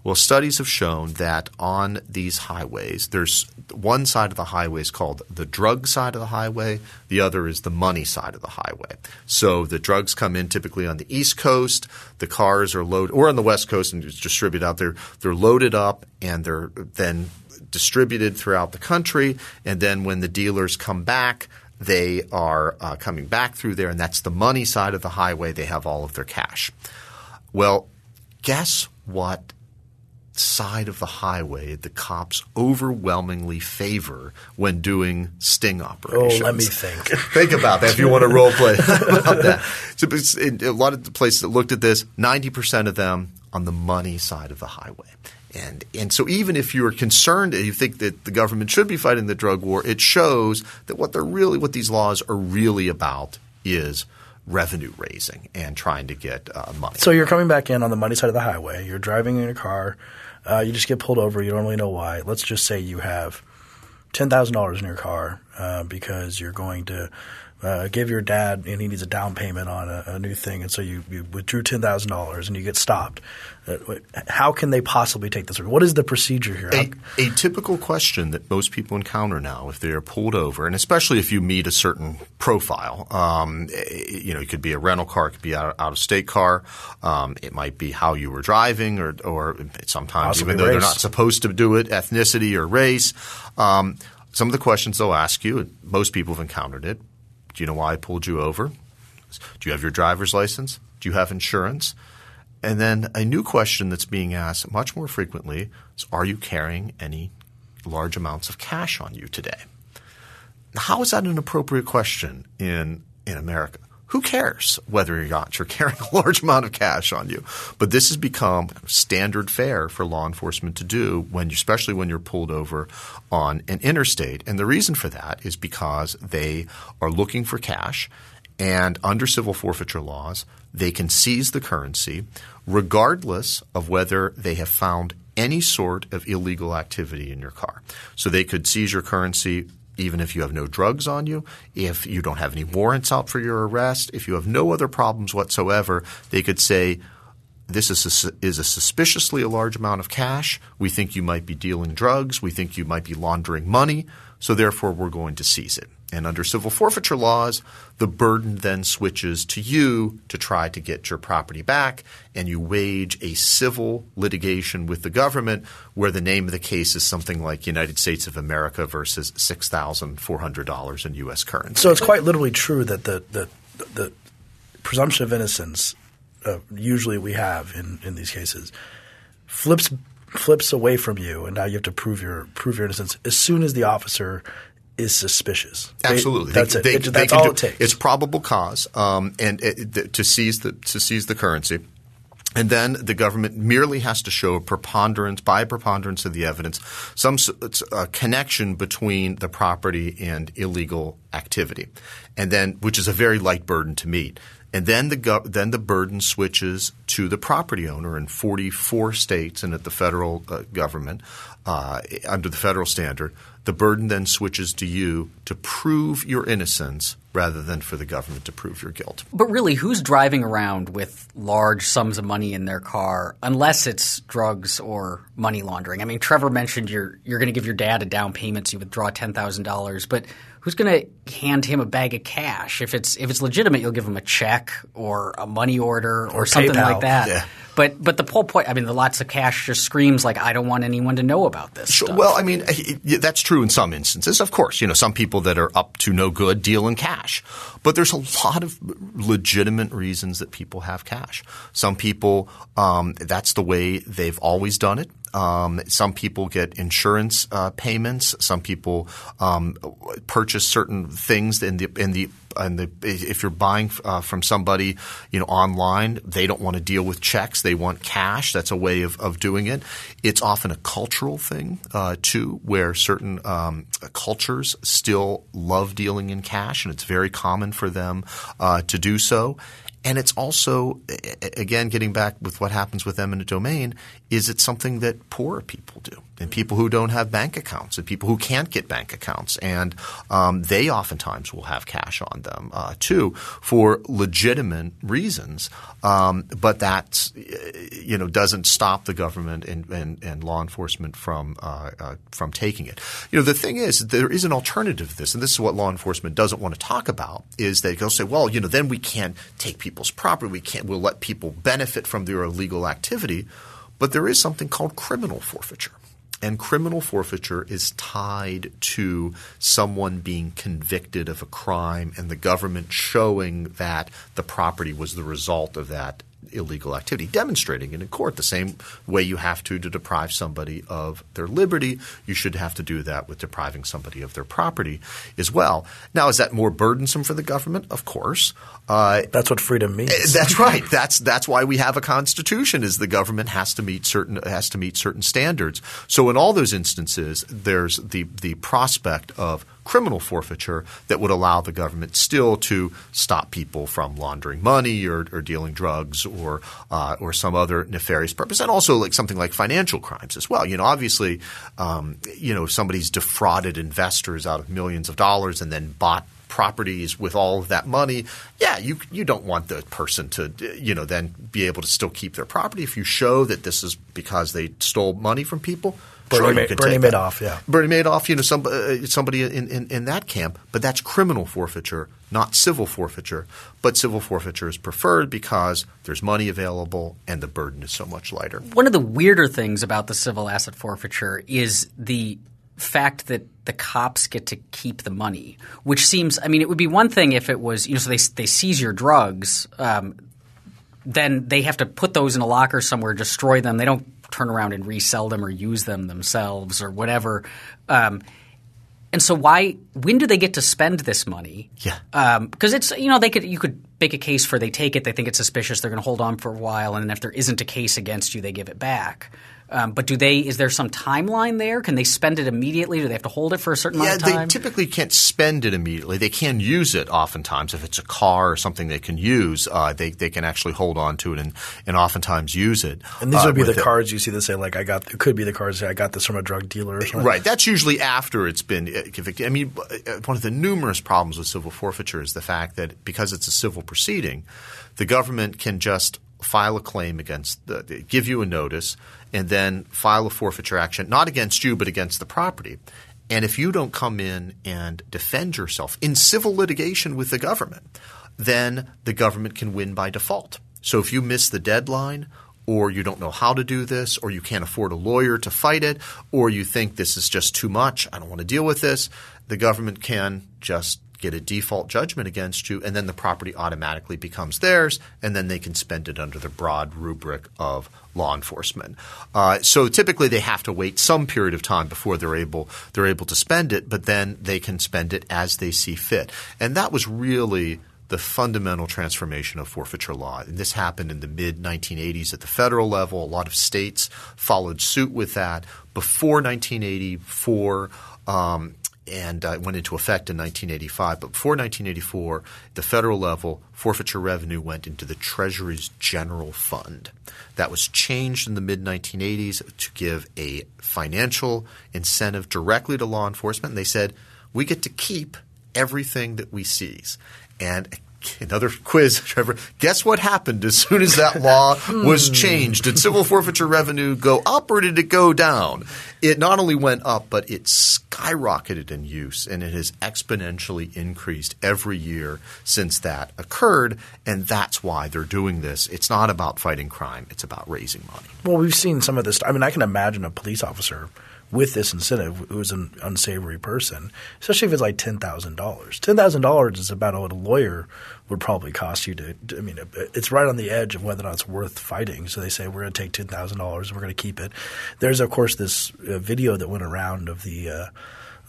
Well, studies have shown that on these highways, there's one side of the highway is called the drug side of the highway, the other is the money side of the highway. So the drugs come in typically on the East Coast, the cars are loaded, or on the West Coast and it's distributed out there. They're loaded up and they're then distributed throughout the country. And then when the dealers come back, they are uh, coming back through there, and that's the money side of the highway. They have all of their cash. Well, guess what side of the highway the cops overwhelmingly favor when doing sting operations. oh, let me think. [LAUGHS] Think about that if you want to role play [LAUGHS] about that. So a lot of the places that looked at this, 90% of them on the money side of the highway. And, and so even if you're concerned and you think that the government should be fighting the drug war, it shows that what they're really, what these laws are really about is revenue raising and trying to get uh, money. So you're coming back in on the money side of the highway. You're driving in your car. Uh, you just get pulled over. You don't really know why. Let's just say you have ten thousand dollars in your car uh, because you're going to uh, give your dad and he needs a down payment on a, a new thing, and so you, you withdrew ten thousand dollars and you get stopped. Uh, how can they possibly take this? What is the procedure here? A, a typical question that most people encounter now, if they are pulled over, and especially if you meet a certain profile, um, eh, you know, it could be a rental car, it could be out, out of state car, um, it might be how you were driving, or, or sometimes Possibly even though they're not supposed to do it, ethnicity or race. Um, some of the questions they'll ask you, and most people have encountered it. Do you know why I pulled you over? Do you have your driver's license? Do you have insurance? And then a new question that's being asked much more frequently is Are you carrying any large amounts of cash on you today? How is that an appropriate question in, in America? Who cares whether or not you're carrying a large amount of cash on you? But this has become standard fare for law enforcement to do when, you, especially when you're pulled over on an interstate. And the reason for that is because they are looking for cash, and under civil forfeiture laws, they can seize the currency regardless of whether they have found any sort of illegal activity in your car. So they could seize your currency even if you have no drugs on you, if you don't have any warrants out for your arrest, if you have no other problems whatsoever, they could say, this is a, is a suspiciously a large amount of cash. We think you might be dealing drugs. We think you might be laundering money. So therefore, we're going to seize it. And under civil forfeiture laws, the burden then switches to you to try to get your property back, and you wage a civil litigation with the government where the name of the case is something like United States of America versus $6,400 in U.S. currency. So it's quite literally true that the, the, the presumption of innocence uh, usually we have in, in these cases flips flips away from you, and now you have to prove your prove your innocence as soon as the officer is suspicious. They, Absolutely, that's they, it. They, it that's all do, it takes. It's probable cause, um, and it, to seize the to seize the currency. And then the government merely has to show a preponderance, by preponderance of the evidence, some uh, connection between the property and illegal activity, and then which is a very light burden to meet. And then the go- then the burden switches to the property owner in 44 states and at the federal uh, government uh, under the federal standard. The burden then switches to you to prove your innocence rather than for the government to prove your guilt. But really, who's driving around with large sums of money in their car unless it's drugs or money laundering? I mean, Trevor mentioned you're you're going to give your dad a down payment so you withdraw ten thousand dollars, but who's going to hand him a bag of cash? If it's if it's legitimate, you'll give him a check or a money order or, Or something PayPal. like that. Yeah. But but the whole point, I mean, the lots of cash just screams like I don't want anyone to know about this. Sure. Well, I mean, that's true in some instances. Of course, you know, some people that are up to no good deal in cash. But there's a lot of legitimate reasons that people have cash. Some people, um, that's the way they've always done it. Um, some people get insurance uh, payments. Some people um, purchase certain things in the in the and the, if you're buying uh, from somebody, you know, online, they don't want to deal with checks. They want cash. That's a way of, of doing it. It's often a cultural thing uh, too, where certain um, cultures still love dealing in cash, and it's very common for them uh, to do so. And it's also, again, getting back with what happens with eminent domain, is it something that poor people do, and people who don't have bank accounts, and people who can't get bank accounts, and um, they oftentimes will have cash on them uh, too for legitimate reasons. Um, but that, you know, doesn't stop the government and, and, and law enforcement from uh, uh, from taking it. You know, the thing is, there is an alternative to this, and this is what law enforcement doesn't want to talk about. Is they go say, well, you know, then we can't take people's property. We can't. We'll let people benefit from their illegal activity. But there is something called criminal forfeiture. And criminal forfeiture is tied to someone being convicted of a crime and the government showing that the property was the result of that illegal activity, demonstrating it in court the same way you have to to deprive somebody of their liberty. You should have to do that with depriving somebody of their property as well. Now, is that more burdensome for the government? Of course. Uh, That's what freedom means. [LAUGHS] that's right. That's that's why we have a constitution. Is the government has to meet certain has to meet certain standards. So in all those instances, there's the the prospect of criminal forfeiture that would allow the government still to stop people from laundering money or, or dealing drugs or uh, or some other nefarious purpose, and also like something like financial crimes as well. You know, obviously, um, you know, somebody's defrauded investors out of millions of dollars and then bought properties with all of that money, yeah, you you don't want the person to you know then be able to still keep their property if you show that this is because they stole money from people. Bernie sure, Ma- you can Bernie take that. Madoff, yeah. Bernie Madoff, you know, some, uh, somebody in, in, in that camp, but that's criminal forfeiture, not civil forfeiture. But civil forfeiture is preferred because there's money available and the burden is so much lighter. One of the weirder things about the civil asset forfeiture is the fact that the cops get to keep the money, which seems. I mean, it would be one thing if it was you know, so they they seize your drugs, um, then they have to put those in a locker somewhere, destroy them. They don't turn around and resell them or use them themselves or whatever. Um, and so why when do they get to spend this money? Yeah. Because it's you know they could you could make a case for they take it they think it's suspicious they're going to hold on for a while and then if there isn't a case against you they give it back. Um, but do they? Is there some timeline there? Can they spend it immediately? Do they have to hold it for a certain yeah, amount of time? they typically can't spend it immediately. They can use it oftentimes if it's a car or something they can use. Uh, they they can actually hold on to it and, and oftentimes use it. And these uh, would be the it. cards you see that say like I got. It could be the cards that I got this from a drug dealer. Or something. Right. That's usually after it's been uh, convicted. I mean, uh, one of the numerous problems with civil forfeiture is the fact that because it's a civil proceeding, the government can just file a claim against the, give you a notice and then file a forfeiture action not against you but against the property. And if you don't come in and defend yourself in civil litigation with the government, then the government can win by default. So if you miss the deadline or you don't know how to do this, or you can't afford a lawyer to fight it, or you think this is just too much, I don't want to deal with this, the government can just get a default judgment against you, and then the property automatically becomes theirs, and then they can spend it under the broad rubric of law enforcement. Uh, so typically, they have to wait some period of time before they're able they're able to spend it, but then they can spend it as they see fit, and that was really the fundamental transformation of forfeiture law. And this happened in the mid 1980s at the federal level. A lot of states followed suit with that. Before 1984, um, and uh, went into effect in 1985. But before 1984, the federal level, forfeiture revenue went into the Treasury's general fund. That was changed in the mid 1980s to give a financial incentive directly to law enforcement. And they said, we get to keep everything that we seize. And another quiz, [LAUGHS] Trevor. Guess what happened as soon as that law hmm. was changed? Did civil forfeiture revenue go up or did it go down? It not only went up, but it skyrocketed in use and it has exponentially increased every year since that occurred. And that's why they're doing this. It's not about fighting crime, it's about raising money. Well, we've seen some of this. I mean, I can imagine a police officer with this incentive who's an unsavory person, especially if it's like ten thousand dollars. Ten thousand dollars is about what a lawyer would probably cost you to. I mean, it's right on the edge of whether or not it's worth fighting. So they say we're going to take ten thousand dollars and we're going to keep it. There's of course this uh, video that went around of the. Uh,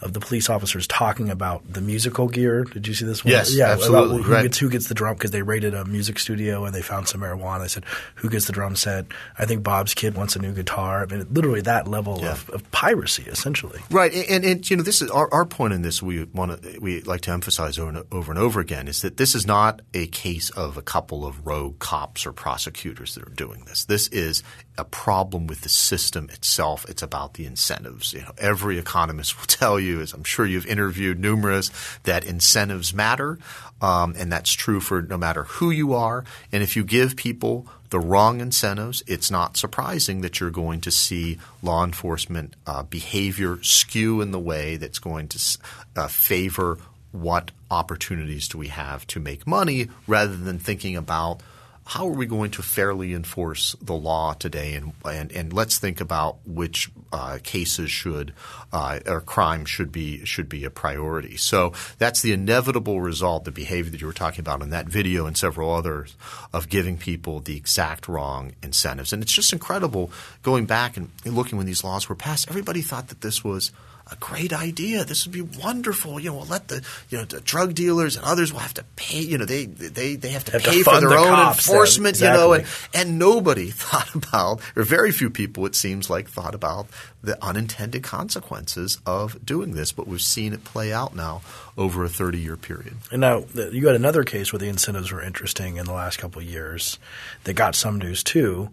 of the police officers talking about the musical gear. Did you see this one? Yes, yeah, absolutely. About who right. gets who gets the drum because they raided a music studio and they found some marijuana. They said who gets the drum set. I think Bob's kid wants a new guitar. I mean, literally that level Yeah. of, of piracy, essentially. Right, and, and, and you know this is our, our point in this. We want to we like to emphasize over and, over and over again is that this is not a case of a couple of rogue cops or prosecutors that are doing this. This is a problem with the system itself. It's about the incentives. You know, every economist will [LAUGHS] tell you, as I'm sure you've interviewed numerous, that incentives matter, um, and that's true for no matter who you are. And if you give people the wrong incentives, it's not surprising that you're going to see law enforcement uh, behavior skew in the way that's going to uh, favor what opportunities do we have to make money rather than thinking about how are we going to fairly enforce the law today and and, and let's think about which uh, cases should uh, or crime should be should be a priority. So that's the inevitable result, the behavior that you were talking about in that video and several others of giving people the exact wrong incentives. And it's just incredible going back and looking when these laws were passed. Everybody thought that this was a great idea. This would be wonderful. You know, we'll let the you know the drug dealers and others will have to pay. You know, they they they have to Have to pay for their the own cops enforcement. You know, and and nobody [LAUGHS] thought about, or very few people, it seems like, thought about the unintended consequences of doing this. But we've seen it play out now over a 30 year period. And now you had another case where the incentives were interesting in the last couple of years They got some news too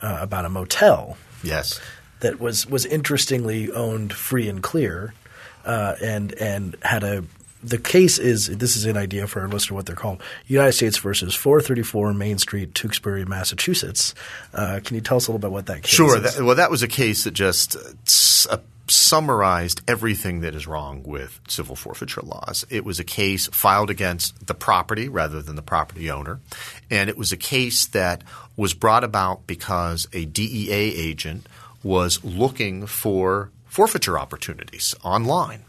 uh, about a motel Yes. That was was interestingly owned free and clear, uh, and and had a. The case is this is an idea for our listener what they're called United States versus 434 Main Street, Tewksbury, Massachusetts. Uh, can you tell us a little bit what that case Sure. is? That, well, that was a case that just uh, summarized everything that is wrong with civil forfeiture laws. It was a case filed against the property rather than the property owner, and it was a case that was brought about because a DEA agent was looking for forfeiture opportunities online.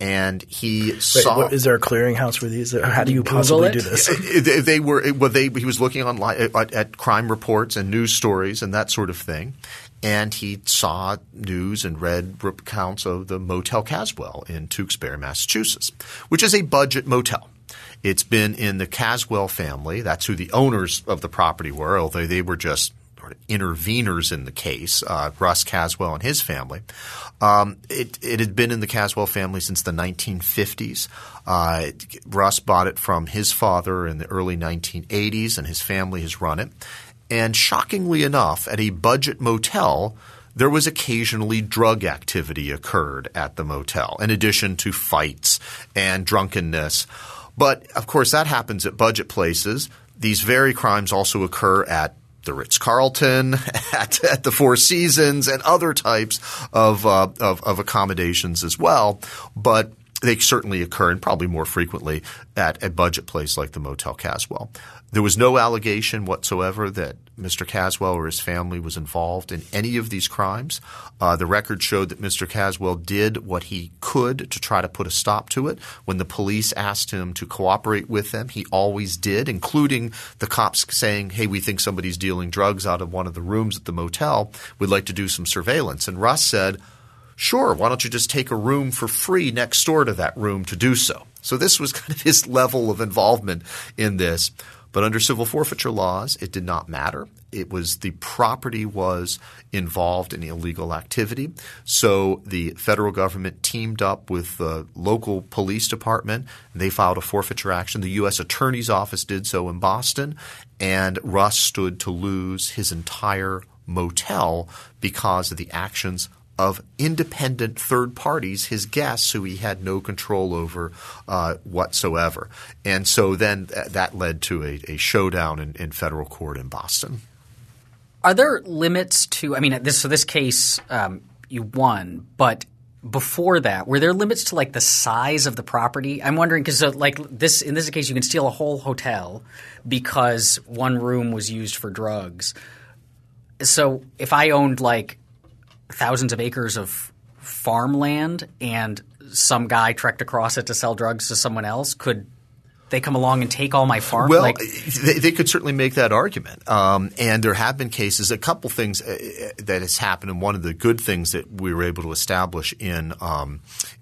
And he Wait, saw what, is there a clearinghouse for these? How do you possibly it? do this? they, they were well, they, he was looking online uh, at, at crime reports and news stories and that sort of thing, and he saw news and read accounts of the Motel Caswell in Tewksbury, Massachusetts, which is a budget motel. It's been in the Caswell family. That's who the owners of the property were, although they were just sort of interveners in the case, uh, Russ Caswell and his family. Um, it, it, had been in the Caswell family since the 1950s. Uh, Russ bought it from his father in the early 1980s, and his family has run it. And shockingly enough, at a budget motel, there was occasionally drug activity occurred at the motel, in addition to fights and drunkenness. But of course, that happens at budget places. These very crimes also occur at the Ritz Carlton, [LAUGHS] at, at, the Four Seasons, and other types of, uh, of, of accommodations as well. But they certainly occur, and probably more frequently, at a budget place like the Motel Caswell. There was no allegation whatsoever that Mr. Caswell or his family was involved in any of these crimes. Uh, the record showed that Mr. Caswell did what he could to try to put a stop to it. When the police asked him to cooperate with them, he always did, including the cops saying, hey, we think somebody's dealing drugs out of one of the rooms at the motel. We'd like to do some surveillance. And Russ said, sure, why don't you just take a room for free next door to that room to do so? So this was [LAUGHS] kind of his level of involvement in this. But under civil forfeiture laws, it did not matter. It was the property was involved in illegal activity. So the federal government teamed up with the local police department. They filed a forfeiture action. The U.S. Attorney's Office did so in Boston. And Russ stood to lose his entire motel because of the actions of independent third parties, his guests, who he had no control over uh, whatsoever. And so then th- that led to a, a showdown in, in, federal court in Boston. Are there limits to? I mean, this so this case um, you won, but before that, were there limits to like the size of the property? I'm wondering because uh, like this in this case, you can steal a whole hotel because one room was used for drugs. So if I owned like thousands of acres of farmland and some guy trekked across it to sell drugs to someone else, could they come along and take all my farm? Well, like, they, they, could certainly make that argument. Um, and there have been cases, a couple things uh, uh, that has happened, and one of the good things that we were able to establish in um,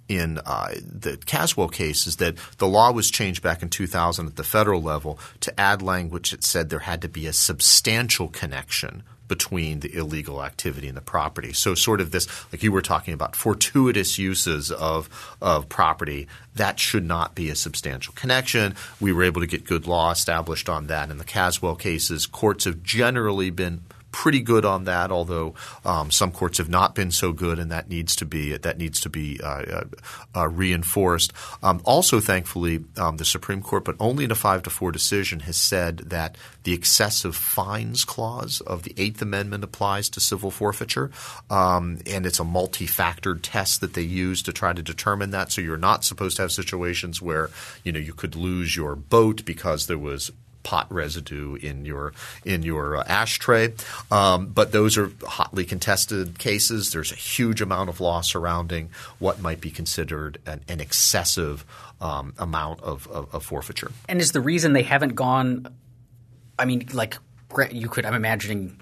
in uh, the Caswell case is that the law was changed back in 2000 at the federal level to add language that said there had to be a substantial connection between the illegal activity and the property. So sort of this, like you were talking about, fortuitous uses of of property that should not be a substantial connection. We were able to get good law established on that in the Caswell cases. Courts have generally been pretty good on that, although um, some courts have not been so good, and that needs to be that needs to be uh, uh, uh, reinforced. Um, also, thankfully, um, the Supreme Court, but only in a five to four decision, has said that the excessive fines clause of the Eighth Amendment applies to civil forfeiture, um, and it's a multi-factored test that they use to try to determine that. So you're not supposed to have situations where you know you could lose your boat because there was pot residue in your in your uh, ashtray. Um, but those are hotly contested cases. There's a huge amount of law surrounding what might be considered an, an excessive um, amount of, of, of forfeiture. And is the reason they haven't gone? I mean, like you could. I'm imagining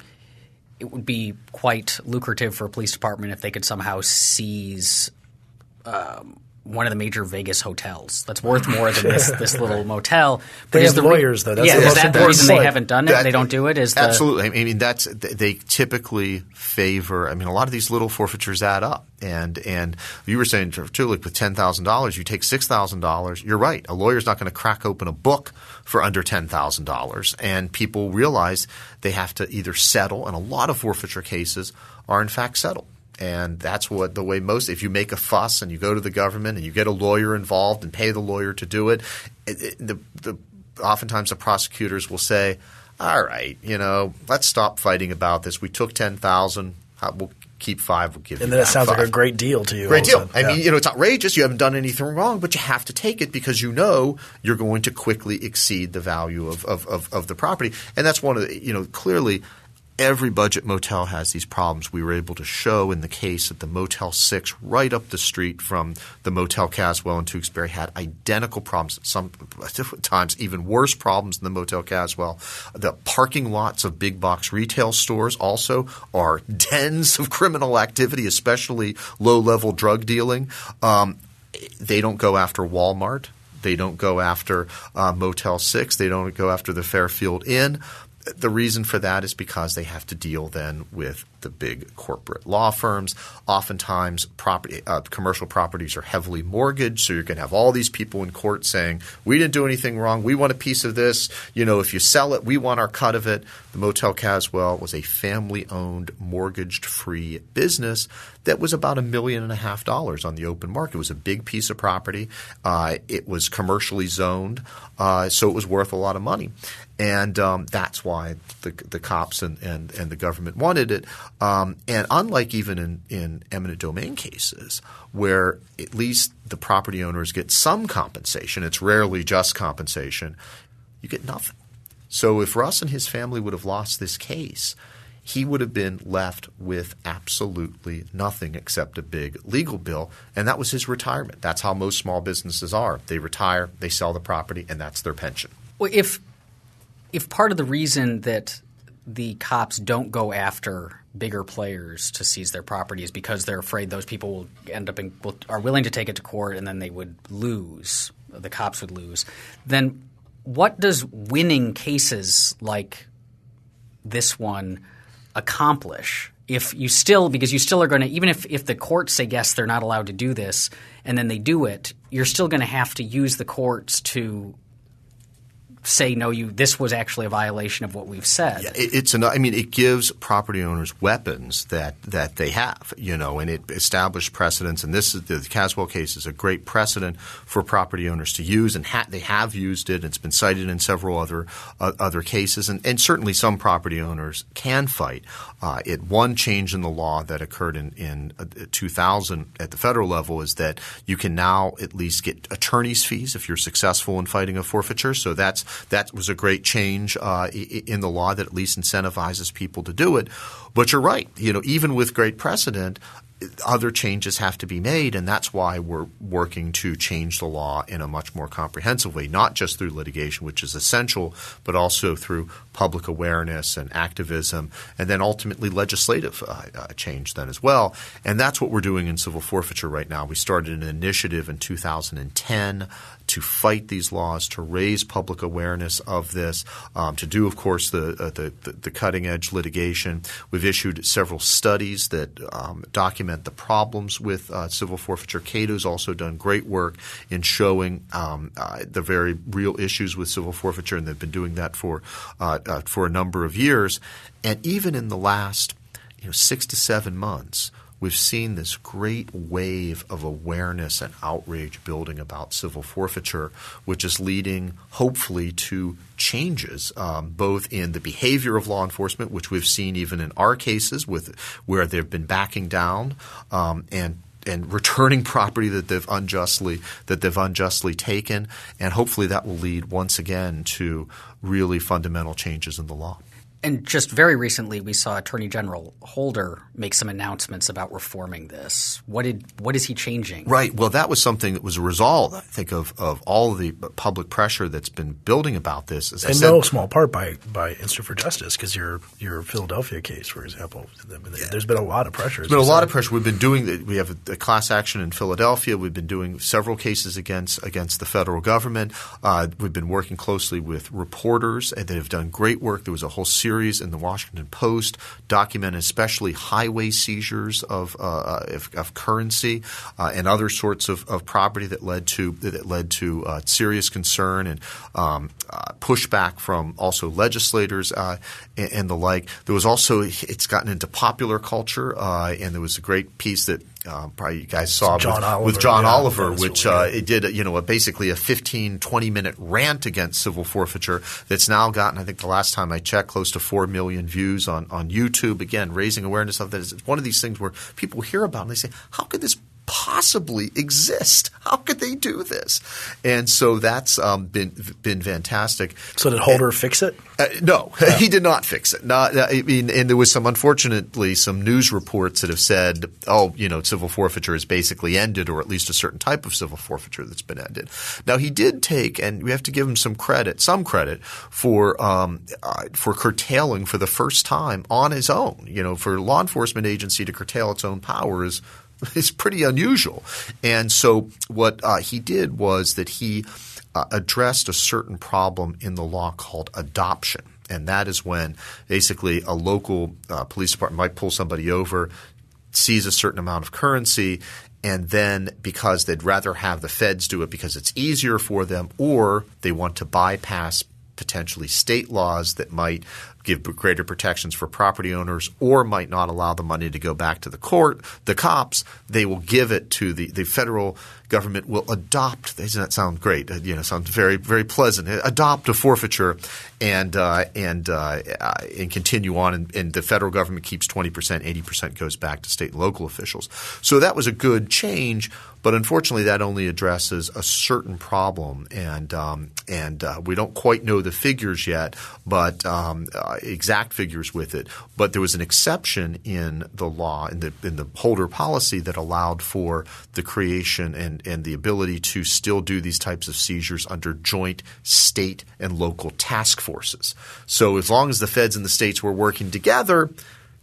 it would be quite lucrative for a police department if they could somehow seize um, one of the major Vegas hotels that's worth more than this, [LAUGHS] this little motel. But they have the lawyers, though. That's yeah, the is that the reason point. they haven't done it? That, they don't do it? Is absolutely. The, I mean, that's they typically favor. I mean, a lot of these little forfeitures add up, and and you were saying too, like with ten thousand dollars, you take six thousand dollars. You're right. A lawyer's not going to crack open a book for under ten thousand dollars, and people realize they have to either settle, and a lot of forfeiture cases are in fact settled. And that's what the way most, if you make a fuss and you go to the government and you get a lawyer involved and pay the lawyer to do it, it, it the, the, oftentimes the prosecutors will say, all right, you know, let's stop fighting about this. We took 10,000. We'll keep five. We'll give you." and then it sounds five. like a great deal to you. Great deal. I yeah. mean, you know, it's outrageous. You haven't done anything wrong, but you have to take it because you know you're going to quickly exceed the value of, of, of, of the property. And that's one of the, you know, clearly – every budget motel has these problems. We were able to show in the case that the Motel 6 right up the street from the Motel Caswell in Tewksbury had identical problems, some [LAUGHS] times even worse problems than the Motel Caswell. The parking lots of big box retail stores also are [LAUGHS] dens of criminal activity, especially low level drug dealing. Um, they don't go after Walmart. They don't go after uh, Motel 6. They don't go after the Fairfield Inn the reason for that is because they have to deal then with the big corporate law firms. Oftentimes, property, uh, commercial properties are heavily mortgaged, so you're going to have all these people in court saying, "We didn't do anything wrong. We want a piece of this. You know, if you sell it, we want our cut of it." The Motel Caswell was a family-owned, mortgaged-free business that was about a million and a half dollars on the open market. It was a big piece of property. Uh, it was commercially zoned, uh, so it was worth a lot of money and um, that's why the, the cops and, and, and the government wanted it. Um, and unlike even in, in eminent domain cases, where at least the property owners get some compensation, it's rarely just compensation, you get nothing. So if Russ and his family would have lost this case, he would have been left with absolutely nothing except a big legal bill, and that was his retirement. That's how most small businesses are. They retire, they sell the property, and that's their pension. Well, if if part of the reason that the cops don't go after bigger players to seize their properties because they're afraid those people will end up in, will, are willing to take it to court and then they would lose, the cops would lose. Then what does winning cases like this one accomplish? If you still, because you still are going to, even if, if the courts say yes, they're not allowed to do this, and then they do it, you're still going to have to use the courts to say no you this was actually a violation of what we've said. Yeah, it, it's an, I mean it gives property owners weapons that that they have you know and it established precedents and this is the Caswell case is a great precedent for property owners to use and ha- they have used it it's been cited in several other uh, other cases and, and certainly some property owners can fight uh, it. One change in the law that occurred in in uh, 2000 at the federal level is that you can now at least get attorney's fees if you're successful in fighting a forfeiture so that's that was a great change uh, in the law that at least incentivizes people to do it. But you're right. You know, even with great precedent, other changes have to be made, and that's why we're working to change the law in a much more comprehensive way, not just through litigation, which is essential, but also through public awareness and activism, and then ultimately legislative uh, uh, change then as well. And that's what we're doing in civil forfeiture right now. We started an initiative in 2010 to fight these laws, to raise public awareness of this, um, to do, of course, the, uh, the, the, cutting edge litigation. We've issued several studies that um, document the problems with uh, civil forfeiture. Cato's also done great work in showing um, uh, the very real issues with civil forfeiture, and they've been doing that for uh, uh, for a number of years. And even in the last you know, six to seven months, we've seen this great wave of awareness and outrage building about civil forfeiture, which is leading, hopefully, to changes um, both in the behavior of law enforcement, which we've seen even in our cases with where they've been backing down um, and and returning [LAUGHS] property that they've unjustly that they've unjustly taken, and hopefully that will lead once again to really fundamental changes in the law. And just very recently, we saw Attorney General Holder make some announcements about reforming this. What did what is he changing? Right. Well, that was something that was a result, I think, of, of all of the public pressure that's been building about this. As and no small part by by Institute for Justice, because your your Philadelphia case, for example, there's been a lot of pressure. There's been a lot of pressure. We've been doing we have a, class action in Philadelphia. We've been doing several cases against against the federal government. Uh, we've been working closely with reporters that have done great work. There was a whole series series in the Washington Post document especially highway seizures of, uh, of, of currency uh, and other sorts of, of, property that led to that led to uh, serious concern and um, uh, pushback from also legislators uh, and, and, the like. There was also it's gotten into popular culture, uh, and there was a great piece that uh, probably you guys saw John with, Oliver, with John yeah, Oliver, which uh, it did you know a, basically a 15, 20 minute rant against civil forfeiture that's now gotten I think the last time I checked close to four million views on on YouTube. Again, raising awareness of that is one of these things where people hear about and they say, how could this possibly exist? How could they do this? And so that's um, been been fantastic. So did Holder and, fix it? Uh, no, [LAUGHS] he did not fix it. Not, I mean, and there was some unfortunately some news reports that have said, oh, you know, civil forfeiture is basically ended, or at least a certain type of civil forfeiture that's been ended. Now he did take, and we have to give him some credit, some credit for um, uh, for curtailing for the first time on his own. You know, for a law enforcement agency to curtail its own powers is [LAUGHS] pretty unusual. And so what uh, he did was that he uh, addressed a certain problem in the law called adoption. And that is when basically a local uh, police department might pull somebody over, seize a certain amount of currency, and then because they'd rather have the feds do it because it's easier for them, or they want to bypass potentially state laws that might give greater protections for property owners or might not allow the money to go back to the court, the cops, they will give it to the, the federal government will adopt. Doesn't that sound great? Uh, you know, sounds very very pleasant. Adopt a forfeiture and uh, and uh, and continue on, and, and, the federal government keeps twenty percent, eighty percent goes back to state and local officials. So that was a good change, but unfortunately, that only addresses a certain problem, and um, and uh, we don't quite know the figures yet, but um, uh, exact figures with it. But there was an exception in the law in the in the holder policy that allowed for the creation and and the ability to still do these types of seizures under joint state and local task forces. So as long as the feds and the states were working together,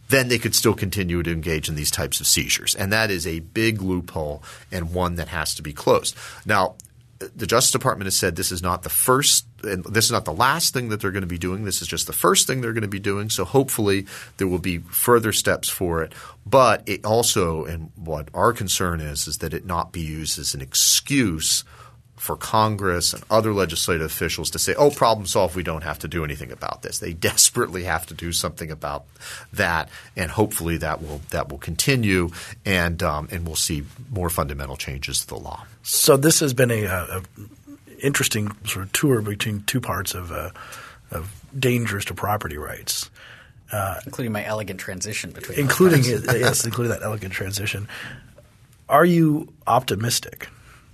then they could still continue to engage in these types of seizures. And that is a big loophole and one that has to be closed. Now, the Justice Department has said this is not the first and this is not the last thing that they're going to be doing. This is just the first thing they're going to be doing. So hopefully there will be further steps for it. But it also, and what our concern is, is that it not be used as an excuse – for Congress and other legislative officials to say, "Oh, problem solved. We don't have to do anything about this." They [LAUGHS] desperately have to do something about that, and hopefully that will that will continue, and um, and we'll see more fundamental changes to the law. So this has been a, a interesting sort of tour between two parts of uh, of dangers to property rights. Uh, including my elegant transition between including yes, including that elegant transition. Are you optimistic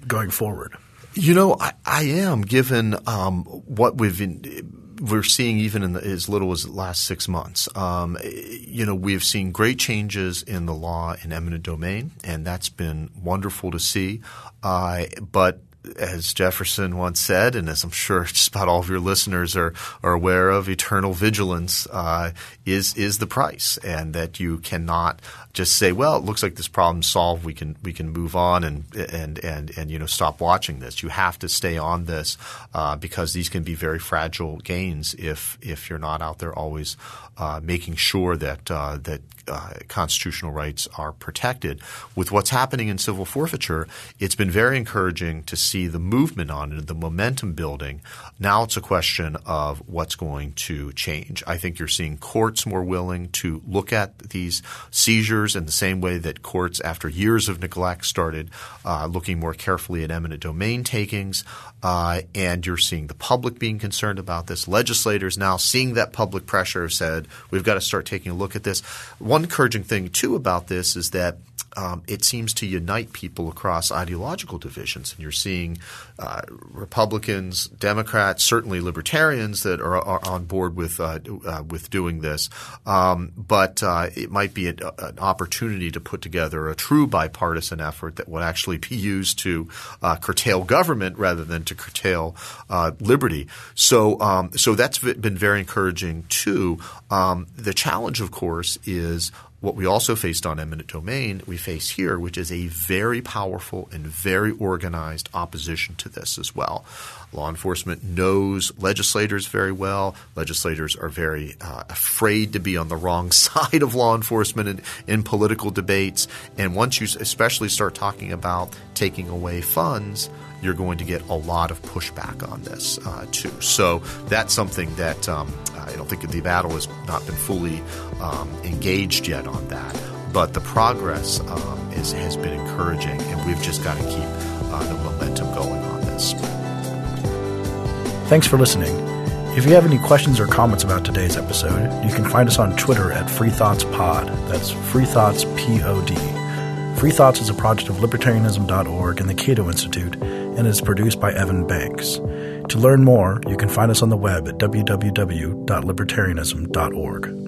going forward? You know, I, I am given um, what we've been, we're seeing even in the, as little as the last six months. Um, you know, we've seen great changes in the law in eminent domain, and that's been wonderful to see. Uh, but as Jefferson once said, and as I'm sure [LAUGHS] just about all of your listeners are, are aware of, eternal vigilance uh, is is the price, and that you cannot just say, "Well, it looks like this problem's solved. We can we can move on and and and and you know stop watching this." You have to stay on this uh, because these can be very fragile gains if if you're not out there always uh, making sure that uh, that uh, constitutional rights are protected. With what's happening in civil forfeiture, it's been very encouraging to see the movement on it, the momentum building. Now it's a question of what's going to change. I think you're seeing courts more willing to look at these seizures in the same way that courts, after years of neglect, started uh, looking more carefully at eminent domain takings. Uh, and you're seeing the public being concerned about this. Legislators now seeing that public pressure have said, we've got to start taking a look at this. One encouraging thing, too, about this is that um, it seems to unite people across ideological divisions. And you're seeing uh, Republicans, Democrats, certainly libertarians that are, are on board with uh, uh, with doing this. Um, but uh, it might be a, an opportunity to put together a true bipartisan effort that would actually be used to uh, curtail government rather than to curtail uh, liberty. So, um, so that's been very encouraging too. Um, the challenge, of course, is what we also faced on eminent domain, we face here, which is a very powerful and very organized opposition to this as well. Law enforcement knows legislators very well. Legislators are very uh, afraid to be on the wrong [LAUGHS] side of law enforcement in, in political debates. And once you especially start talking about taking away funds, you're going to get a lot of pushback on this uh, too. So that's something that um, I don't think the battle has not been fully um, engaged yet on that. But the progress um, is, has been encouraging, and we've just got to keep uh, the momentum going on this. Thanks for listening. If you have any questions or comments about today's episode, you can find us on Twitter at Free Thoughts Pod. That's Free Free Thoughts is a project of libertarianism.org and the Cato Institute and is produced by Evan Banks. To learn more, you can find us on the web at www.libertarianism.org.